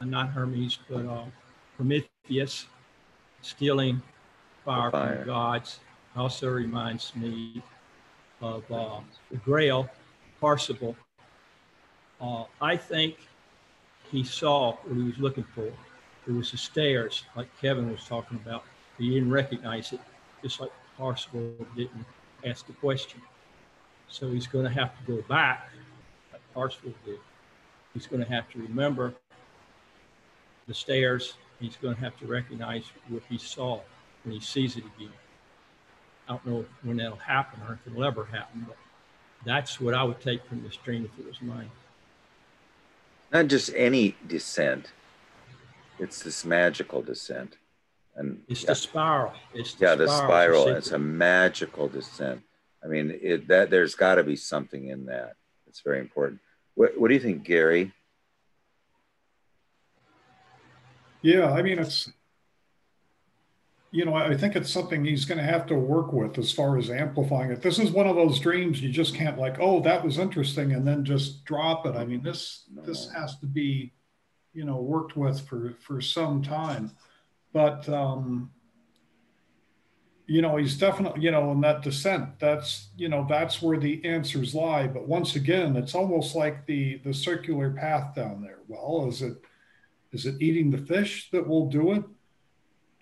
not Hermes, but uh, Prometheus stealing fire, fire, from the gods. Also reminds me of uh, the Grail, Parsifal. Uh, I think he saw what he was looking for. It was the stairs, like Kevin was talking about. He didn't recognize it, just like Parsifal didn't ask the question. So he's going to have to go back, like Parsifal did. He's going to have to remember the stairs. He's going to have to recognize what he saw when he sees it again. I don't know when that'll happen or if it'll ever happen, but that's what I would take from this dream if it was mine. Not just any descent, it's this magical descent. And it's yeah, the spiral. It's the yeah, spiral the spiral. It's a magical descent. I mean, it, that there's got to be something in that. It's very important. What, what do you think, Gary? Yeah, I mean, it's you know, I think it's something he's going to have to work with as far as amplifying it. This is one of those dreams you just can't like, oh, that was interesting, and then just drop it. I mean, this this has to be, you know, worked with for for some time. But um, you know he's definitely you know in that descent that's you know that's where the answers lie. But once again it's almost like the the circular path down there. Well is it is it eating the fish that will do it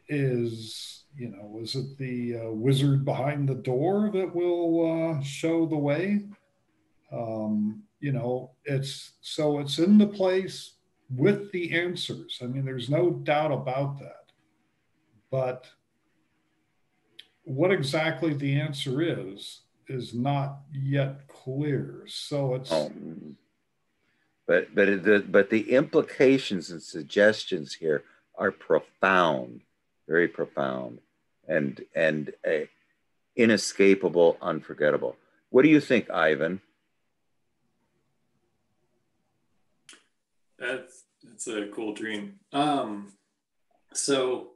is you know is it the uh, wizard behind the door that will uh, show the way um, you know it's so it's in the place with the answers i mean there's no doubt about that but what exactly the answer is is not yet clear. So it's. Oh, but but the but the implications and suggestions here are profound, very profound, and and uh, inescapable, unforgettable. What do you think, Ivan? That's that's a cool dream. Um, so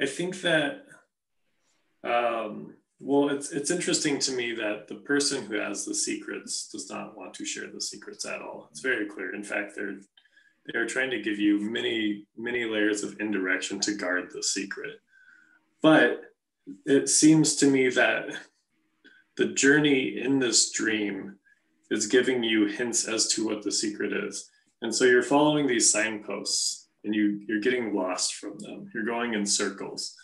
I think that, um, well, it's, it's interesting to me that the person who has the secrets does not want to share the secrets at all. It's very clear. In fact, they're, they're trying to give you many, many layers of indirection to guard the secret. But it seems to me that the journey in this dream is giving you hints as to what the secret is. And so you're following these signposts and you you're getting lost from them you're going in circles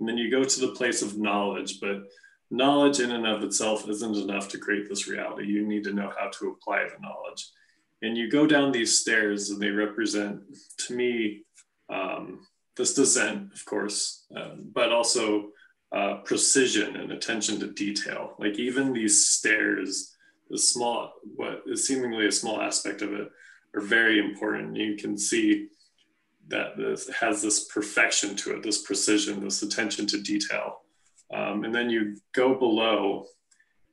and then you go to the place of knowledge but knowledge in and of itself isn't enough to create this reality. You need to know how to apply the knowledge. And you go down these stairs, and they represent, to me, um, this descent, of course, uh, but also uh, precision and attention to detail. Like even these stairs, the small, what is seemingly a small aspect of it, are very important. You can see that this has this perfection to it, this precision, this attention to detail. Um, and then you go below,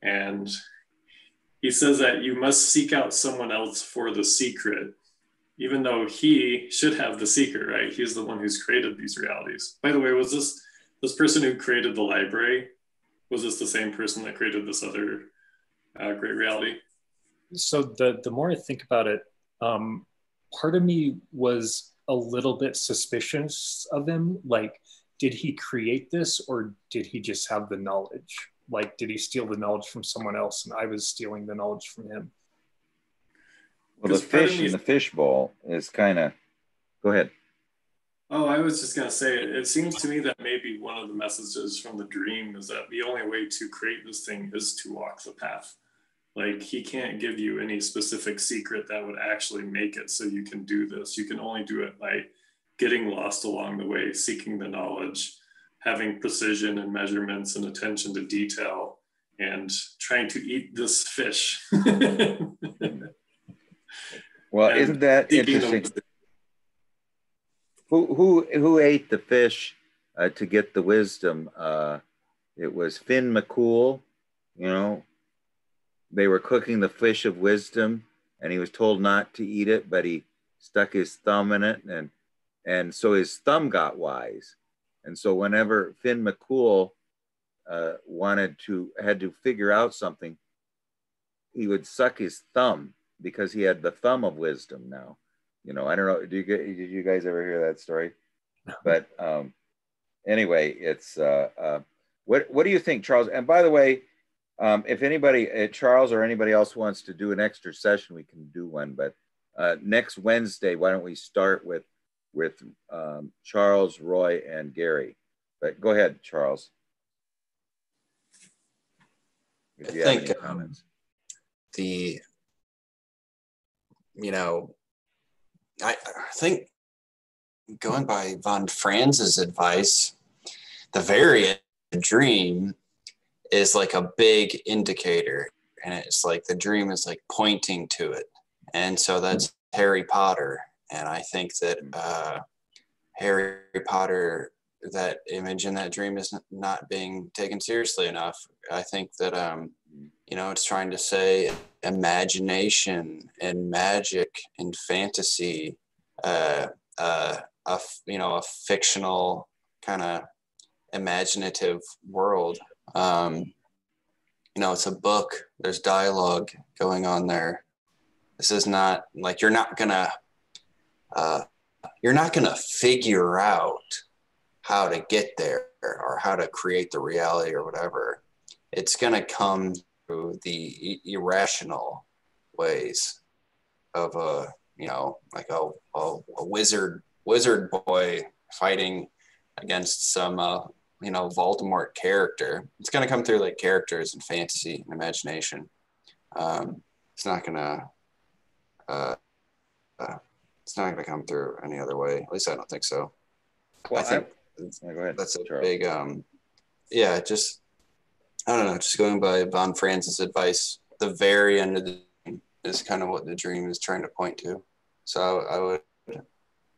and he says that you must seek out someone else for the secret, even though he should have the secret, right? He's the one who's created these realities. By the way, was this this person who created the library? Was this the same person that created this other uh, great reality? So the the more I think about it, um, part of me was a little bit suspicious of him. Like, did he create this or did he just have the knowledge? Like, did he steal the knowledge from someone else and I was stealing the knowledge from him? Well, the fish in the fishbowl is kind of. Go ahead. Oh, I was just going to say, it seems to me that maybe one of the messages from the dream is that the only way to create this thing is to walk the path. Like he can't give you any specific secret that would actually make it so you can do this. You can only do it by getting lost along the way, seeking the knowledge, having precision and measurements and attention to detail, and trying to eat this fish. well, and isn't that interesting? Who who who ate the fish uh, to get the wisdom? Uh, it was Finn McCool, you know, they were cooking the fish of wisdom and he was told not to eat it but he stuck his thumb in it and and so his thumb got wise and so whenever finn mccool uh, wanted to had to figure out something he would suck his thumb because he had the thumb of wisdom now. You know i don't know do you get did you guys ever hear that story? But um anyway it's uh, uh what what do you think charles? And by the way um, if anybody, uh, Charles or anybody else wants to do an extra session, we can do one. But uh, next Wednesday, why don't we start with with um, Charles, Roy, and Gary? But go ahead, Charles. I think um, the you know, I, I think going by von Franz's advice, the variant dream is like a big indicator and it's like the dream is like pointing to it and so that's harry potter and i think that uh, harry potter that image and that dream is not being taken seriously enough i think that um you know it's trying to say imagination and magic and fantasy uh uh a you know a fictional kind of imaginative world um, you know, it's a book. There's dialogue going on there. This is not like you're not gonna uh, you're not gonna figure out how to get there or how to create the reality or whatever. It's gonna come through the irrational ways of a you know like a, a, a wizard wizard boy fighting against some uh, you know Voldemort character. It's gonna come through like characters and fantasy and imagination. Um, it's not gonna uh, uh, it's not gonna come through any other way. At least I don't think so. Well, I think I, that's a Charles. big um, yeah. Just I don't know. Just going by Von Franz's advice, the very end of the is kind of what the dream is trying to point to. So I, I would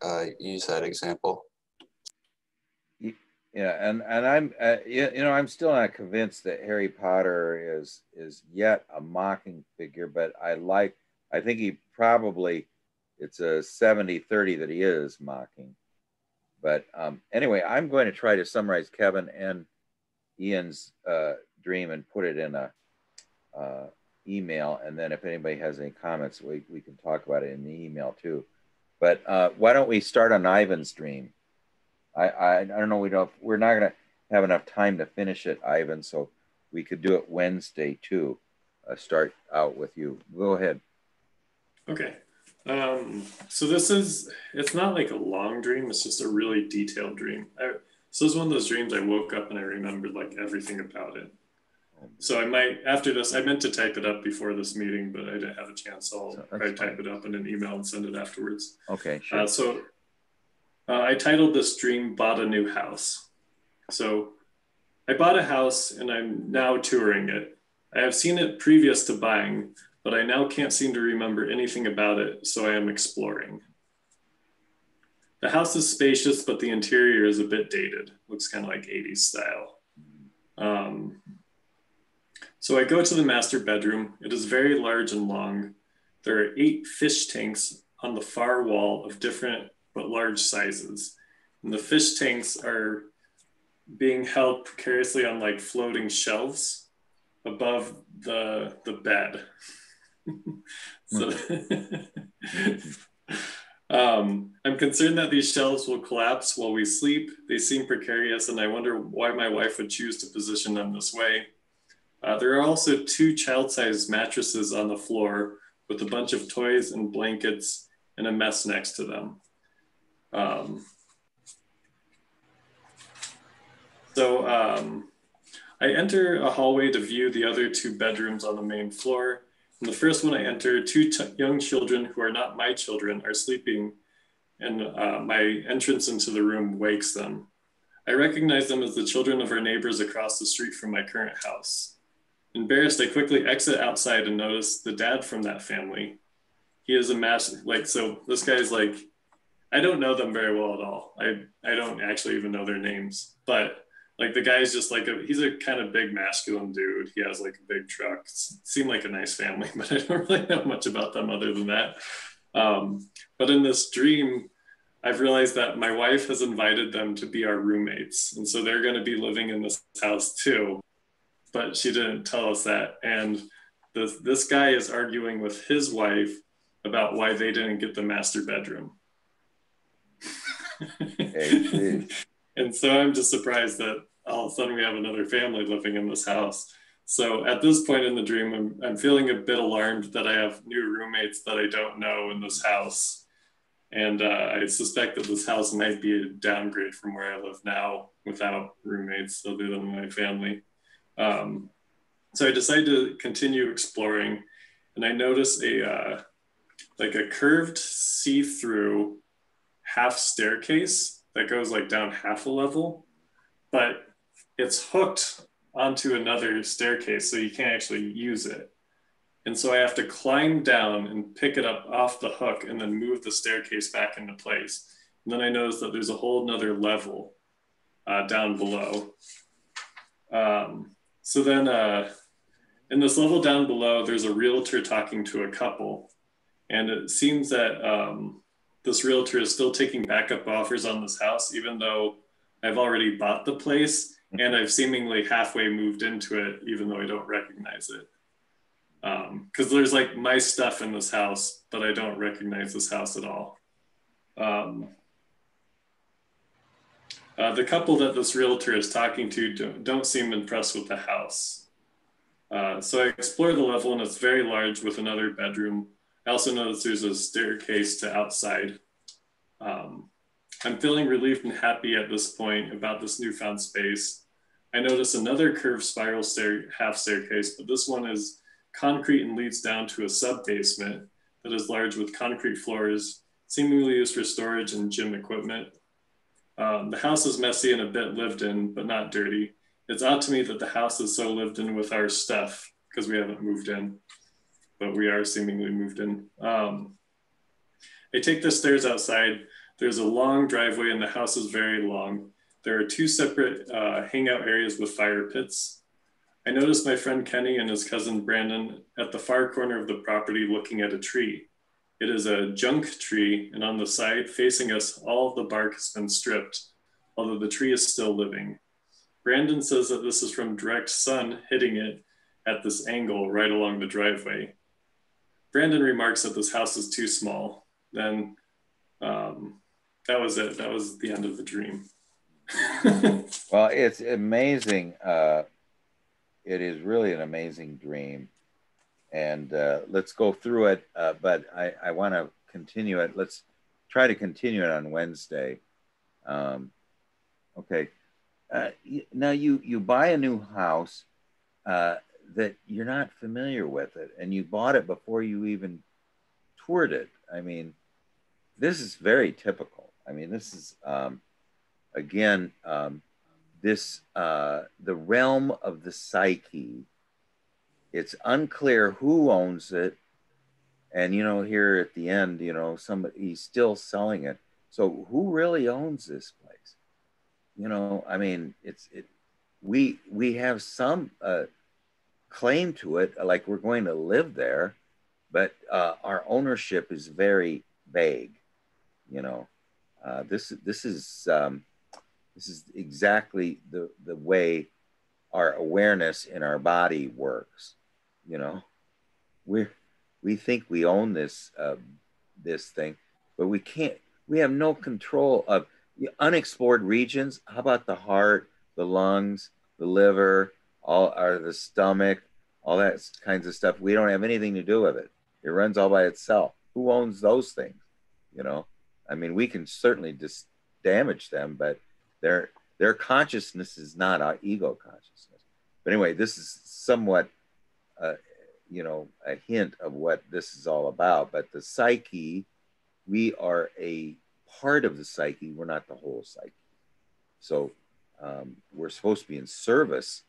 uh, use that example. Yeah, and and I'm uh, you, you know I'm still not convinced that Harry Potter is is yet a mocking figure, but I like I think he probably it's a 70-30 that he is mocking. But um, anyway, I'm going to try to summarize Kevin and Ian's uh, dream and put it in a uh, email, and then if anybody has any comments, we we can talk about it in the email too. But uh, why don't we start on Ivan's dream? I, I, I don't know. We don't. We're not gonna have enough time to finish it, Ivan. So we could do it Wednesday too. Uh, start out with you. Go ahead. Okay. Um, so this is. It's not like a long dream. It's just a really detailed dream. I, so it's one of those dreams I woke up and I remembered like everything about it. so I might after this. I meant to type it up before this meeting, but I didn't have a chance. I'll So type it up in an email and send it afterwards. Okay, sure. Uh, so uh, I titled this dream "Bought a New House." So I bought a house and I'm now touring it. I have seen it previous to buying, but I now can't seem to remember anything about it, so I am exploring. The house is spacious, but the interior is a bit dated. Looks kind of like 80s style. Um, so I go to the master bedroom. It is very large and long. There are eight fish tanks on the far wall of different but large sizes. And the fish tanks are being held precariously on like floating shelves above the the bed. so um, I'm concerned that these shelves will collapse while we sleep. They seem precarious, and I wonder why my wife would choose to position them this way. Uh, there are also two child-sized mattresses on the floor with a bunch of toys and blankets and a mess next to them. Um, so um, I enter a hallway to view the other two bedrooms on the main floor. The first one I enter, two young children who are not my children are sleeping, and uh, my entrance into the room wakes them. I recognize them as the children of our neighbors across the street from my current house. Embarrassed, I quickly exit outside and notice the dad from that family. He is a mass like so. This guy's like, I don't know them very well at all. I I don't actually even know their names, but like the guy's just like a he's a kind of big masculine dude. He has like a big truck. Seemed like a nice family, but I don't really know much about them other than that. Um, but in this dream, I've realized that my wife has invited them to be our roommates, and so they're going to be living in this house too. But she didn't tell us that, and this this guy is arguing with his wife about why they didn't get the master bedroom. Hey. and so I'm just surprised that all of a sudden we have another family living in this house. So at this point in the dream, I'm, I'm feeling a bit alarmed that I have new roommates that I don't know in this house. And uh, I suspect that this house might be a downgrade from where I live now without roommates other than my family. Um, so I decided to continue exploring, and I notice a uh, like a curved see-through half staircase that goes like down half a level, but it's hooked onto another staircase, so you can't actually use it. And so I have to climb down and pick it up off the hook and then move the staircase back into place. And then I notice that there's a whole nother level uh, down below. Um, so then uh, in this level down below, there's a realtor talking to a couple. And it seems that um, this realtor is still taking backup offers on this house, even though I've already bought the place and I've seemingly halfway moved into it, even though I don't recognize it. Because there's like my stuff in this house, but I don't recognize this house at all. Um, uh, the couple that this realtor is talking to don't, don't seem impressed with the house. Uh, so I explore the level and it's very large with another bedroom. I also notice there's a staircase to outside. Um, I'm feeling relieved and happy at this point about this newfound space. I notice another curved spiral stair half staircase, but this one is concrete and leads down to a sub basement that is large with concrete floors, seemingly used for storage and gym equipment. Um, the house is messy and a bit lived in, but not dirty. It's odd to me that the house is so lived in with our stuff because we haven't moved in, but we are seemingly moved in. Um, I take the stairs outside. There's a long driveway and the house is very long. There are two separate uh, hangout areas with fire pits. I notice my friend Kenny and his cousin Brandon at the far corner of the property looking at a tree. It is a junk tree, and on the side facing us, all of the bark has been stripped, although the tree is still living. Brandon says that this is from direct sun hitting it at this angle right along the driveway. Brandon remarks that this house is too small. Then um, that was it. That was the end of the dream. Well, it's amazing. Uh, it is really an amazing dream. And uh, let's go through it. Uh, but I, I want to continue it. Let's try to continue it on Wednesday. Um, okay. Uh, now you you buy a new house, uh, that you're not familiar with it and you bought it before you even toured it. I mean, this is very typical. I mean, this is, um, again, um, this, uh, the realm of the psyche. It's unclear who owns it. And, you know, here at the end, you know, somebody, he's still selling it. So who really owns this place? You know, I mean, it's, it, we, we have some, uh, claim to it, like we're going to live there, but uh, our ownership is very vague. You know, uh, this this is um, this is exactly the the way our awareness in our body works. You know, we we think we own this uh, this thing, but we can't. We have no control of unexplored regions. How about the heart, the lungs, the liver, all are the stomach, all that kinds of stuff. We don't have anything to do with it. It runs all by itself. Who owns those things? You know, I mean, we can certainly just damage them, but their their consciousness is not our ego consciousness. But anyway, this is somewhat, uh, you know, a hint of what this is all about. But the psyche, we are a part of the psyche. We're not the whole psyche. So um, we're supposed to be in service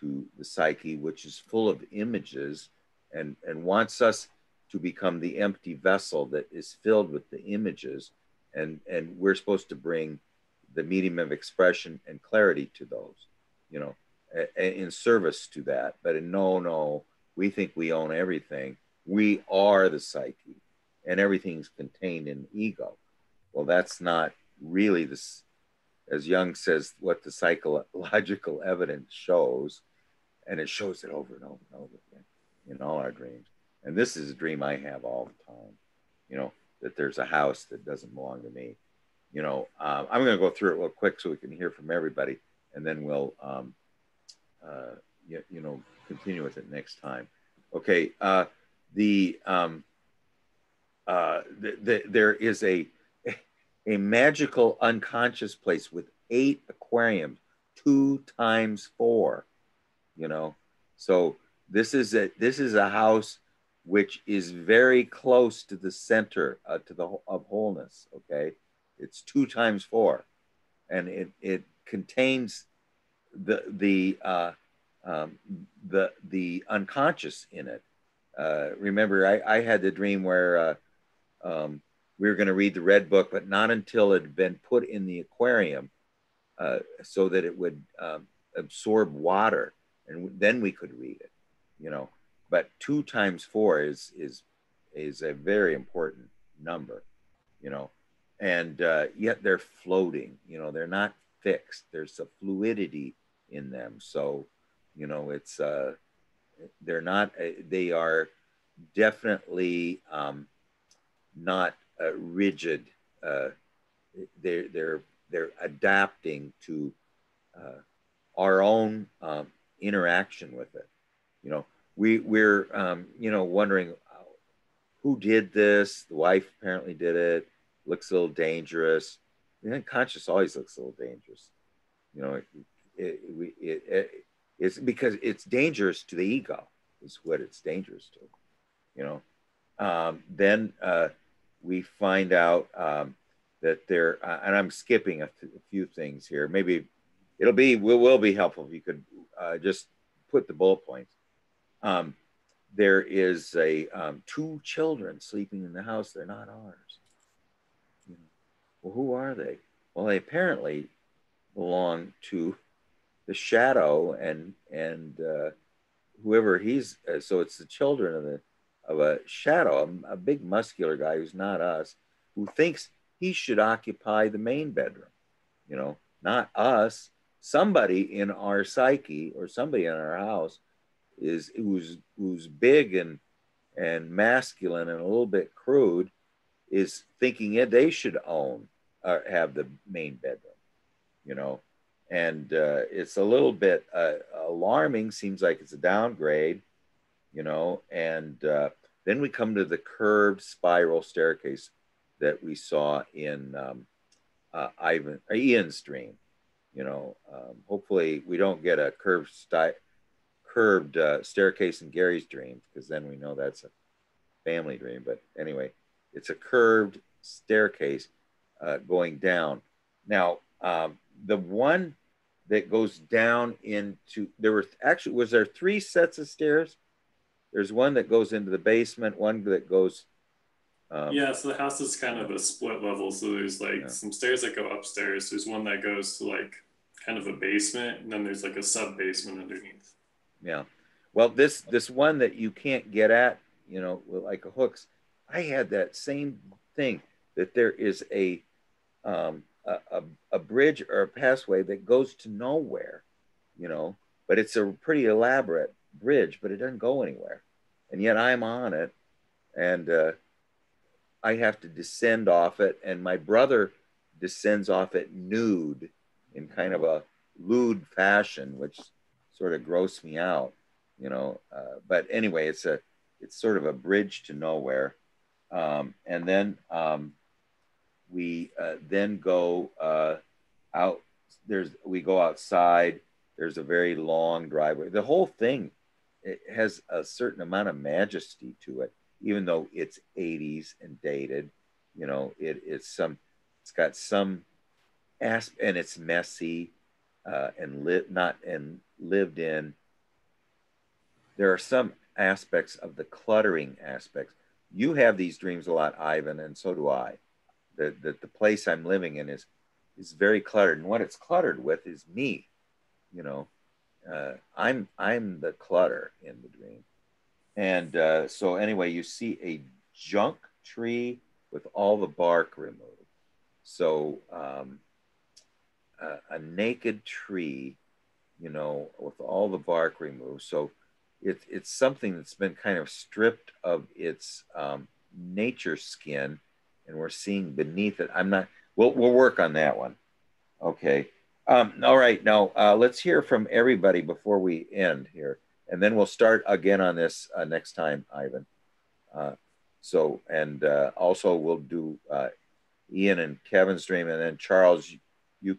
to the psyche, which is full of images and, and wants us to become the empty vessel that is filled with the images. And, and we're supposed to bring the medium of expression and clarity to those, you know, in service to that. But in no, no, we think we own everything. We are the psyche, and everything's contained in ego. Well, that's not really this, as Jung says, what the psychological evidence shows and it shows it over and over and over again in all our dreams. And this is a dream I have all the time, you know, that there's a house that doesn't belong to me. You know, um, I'm going to go through it real quick so we can hear from everybody, and then we'll, um, uh, you, you, know, continue with it next time. Okay, uh, the, um, uh, the, the, there is a a magical unconscious place with eight aquariums, two times four you know? So this is a this is a house which is very close to the center uh, to the of wholeness okay? It's two times four. And it it contains the the uh, um, the the unconscious in it. Uh, remember I, I had the dream where uh, um, we were going to read the red book but not until it had been put in the aquarium uh, so that it would um, absorb water and then we could read it, you know. But two times four is is is a very important number, you know, and uh, yet they're floating. You know, they're not fixed. There's a fluidity in them. So, you know, it's uh, they're not. Uh, they are definitely um, not uh, rigid. Uh, they're they're they're adapting to uh, our own um, interaction with it. You know, we we're um, you know wondering uh, who did this. The wife apparently did it. Looks a little dangerous. And conscious always looks a little dangerous. You know, it, it, it, it, it's because it's dangerous to the ego. Is what it's dangerous to. You know, um, then uh, we find out um, that there, uh, and I'm skipping a few things here. Maybe it'll be will, will be helpful if you could uh, just put the bullet points. Um, there is a um, two children sleeping in the house. They're not ours. Well, who are they? Well, they apparently belong to the shadow and and uh, whoever he's. Uh, so it's the children of the of a shadow, a, a big muscular guy who's not us, who thinks he should occupy the main bedroom. You know, not us somebody in our psyche or somebody in our house is who's who's big and and masculine and a little bit crude is thinking yeah, they should own or have the main bedroom you know? And uh, it's a little bit uh, alarming seems like it's a downgrade you know? And uh, then we come to the curved spiral staircase that we saw in um, uh, Ivan Ian's dream you know, um, hopefully we don't get a curved curved uh, staircase in Gary's dream because then we know that's a family dream. But anyway, it's a curved staircase uh, going down. Now, um, the one that goes down into there were actually was there three sets of stairs. There's one that goes into the basement, one that goes. Um, yeah, so the house is kind of a split level. So there's like yeah. some stairs that go upstairs. There's one that goes to like kind of a basement, and then there's like a sub basement underneath. Yeah, well, this this one that you can't get at, you know, like a hooks. I had that same thing that there is a um, a, a, a bridge or a passway that goes to nowhere, you know, but it's a pretty elaborate bridge, but it doesn't go anywhere. And yet I'm on it and uh, I have to descend off it. And my brother descends off it nude in kind of a lewd fashion, which sort of grossed me out, you know. Uh, but anyway, it's a, it's sort of a bridge to nowhere. Um, and then um, we uh, then go uh, out. There's we go outside. There's a very long driveway. The whole thing it has a certain amount of majesty to it, even though it's 80s and dated. You know, it, it's some. It's got some asp and it's messy uh, and lit not and lived in. There are some aspects of the cluttering aspects. You have these dreams a lot, Ivan, and so do I that the, the place I'm living in is is very cluttered, and what it's cluttered with is me. You know, uh, I'm I'm the clutter in the dream, and uh, so anyway, you see a junk tree with all the bark removed. So um, a naked tree, you know, with all the bark removed. So it, it's something that's been kind of stripped of its um, nature skin and we're seeing beneath it. I'm not. We'll we'll work on that one. Okay. Um, all right. Now uh, let's hear from everybody before we end here, and then we'll start again on this uh, next time, Ivan. Uh, so and uh, also we'll do uh, Ian and Kevin's dream, and then Charles, you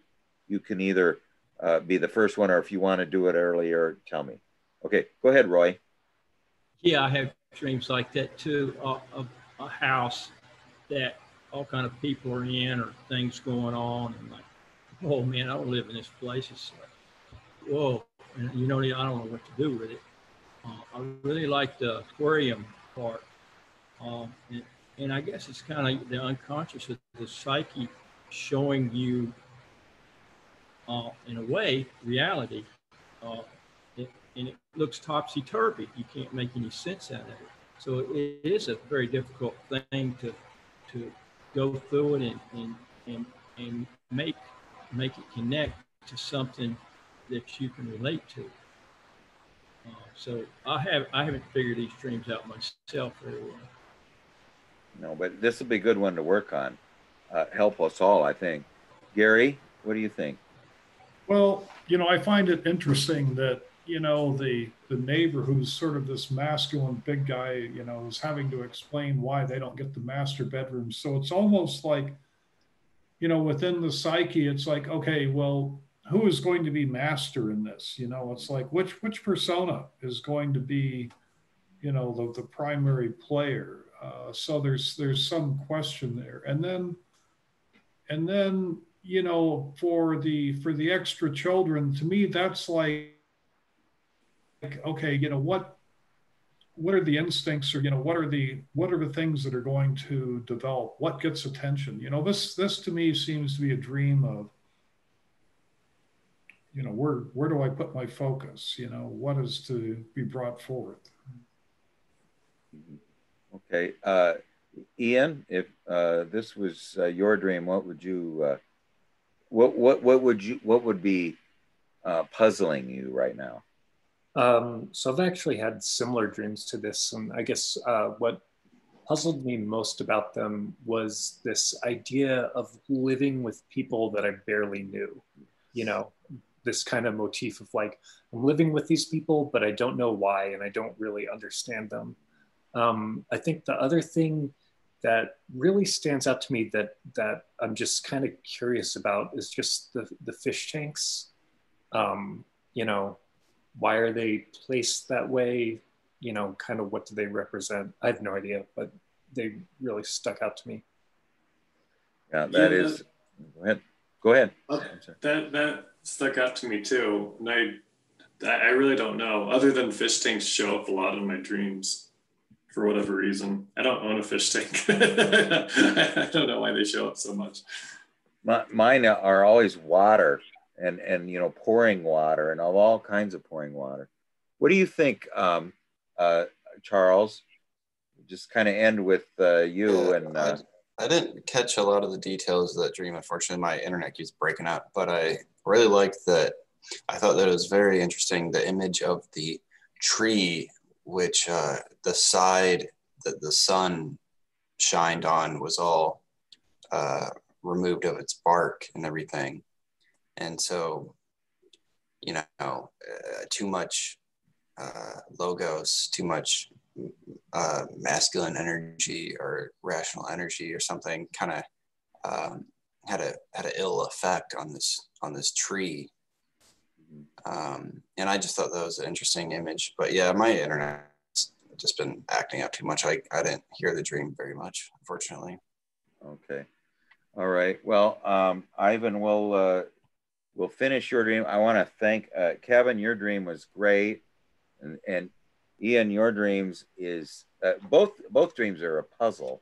you can either uh, be the first one, or if you want to do it earlier, tell me. Okay, go ahead, Roy. Yeah, I have dreams like that too. of a house that all kind of people are in or things going on and like, oh man, I don't live in this place. It's like, whoa, and you know, I don't know what to do with it. Uh, I really like the aquarium part. Um, and, and, I guess it's kind of the unconscious of the psyche showing you, uh, in a way, reality. Uh, it, and it looks topsy turvy. You can't make any sense out of it. So it is a very difficult thing to to go through it and, and, and, and make, make it connect to something that you can relate to. Uh, so I have I haven't figured these dreams out myself very well. No, but this will be a good one to work on. Uh, help us all, I think. Gary, what do you think? Well, you know, I find it interesting that you know the the neighbor who's sort of this masculine big guy you know is having to explain why they don't get the master bedroom so it's almost like you know within the psyche it's like okay well who is going to be master in this? You know it's like which which persona is going to be you know the, the primary player? Uh, so there's there's some question there. And then and then you know for the for the extra children to me that's like like, okay, you know, what what are the instincts or you know what are the what are the things that are going to develop? What gets attention? You know this this to me seems to be a dream of you know where where do i put my focus? You know what is to be brought forth? Okay uh ian if uh this was uh, your dream what would you uh what what what would you what would be uh puzzling you right now? Um, so I've actually had similar dreams to this, and I guess uh, what puzzled me most about them was this idea of living with people that I barely knew. You know, this kind of motif of like I'm living with these people, but I don't know why, and I don't really understand them. Um, I think the other thing that really stands out to me that that I'm just kind of curious about is just the the fish tanks. Um, you know, why are they placed that way? You know, kind of what do they represent? I have no idea, but they really stuck out to me. Yeah, that Yeah, is. Go ahead. Go ahead. Uh, That that stuck out to me too, and I I really don't know. Other than fish tanks show up a lot in my dreams for whatever reason. I don't own a fish tank. I don't know why they show up so much. My, mine are always water and and you know pouring water and of all kinds of pouring water. What do you think, um, uh, Charles? Just kind of end with uh, you Yeah, and uh, I didn't catch a lot of the details of that dream. Unfortunately, my internet keeps breaking up, but I really liked that. I thought that it was very interesting the image of the tree, which uh, the side that the sun shined on was all uh, removed of its bark and everything. And so, you know, uh, too much uh, logos, too much uh, masculine energy or rational energy or something kind of um, had a had an ill effect on this on this tree. Um, and I just thought that was an interesting image. But yeah, my internet's just been acting up too much. I, I didn't hear the dream very much, unfortunately. Okay. All right. Well, um, Ivan, we'll uh, we'll finish your dream. I want to thank uh, Kevin. Your dream was great, and and Ian, your dreams is uh, both both dreams are a puzzle,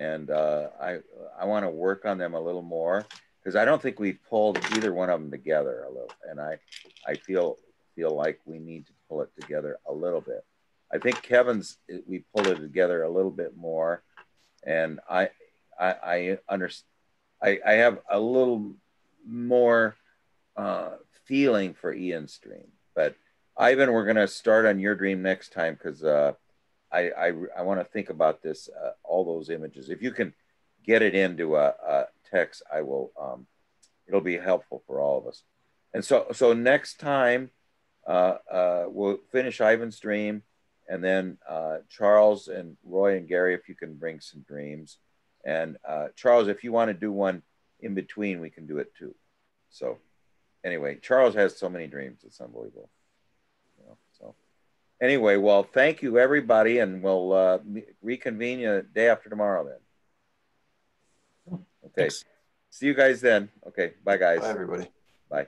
and uh, I I want to work on them a little more because I don't think we've pulled either one of them together a little, and I I feel feel like we need to pull it together a little bit. I think Kevin's we pulled it together a little bit more, and I I, I understand. I, I have a little more uh, feeling for Ian's dream, but Ivan, we're gonna start on your dream next time because uh, I I, I want to think about this uh, all those images. If you can get it into a, a text, I will. Um, it'll be helpful for all of us. And so so next time uh, uh, we'll finish Ivan's dream, and then uh, Charles and Roy and Gary, if you can bring some dreams. And uh, Charles, if you want to do one in between, we can do it too. So, anyway, Charles has so many dreams; it's unbelievable. You know, so, anyway, well, thank you everybody, and we'll uh, reconvene you day after tomorrow. Then. Okay. Thanks. See you guys then. Okay. Bye, guys. Bye, everybody. Bye.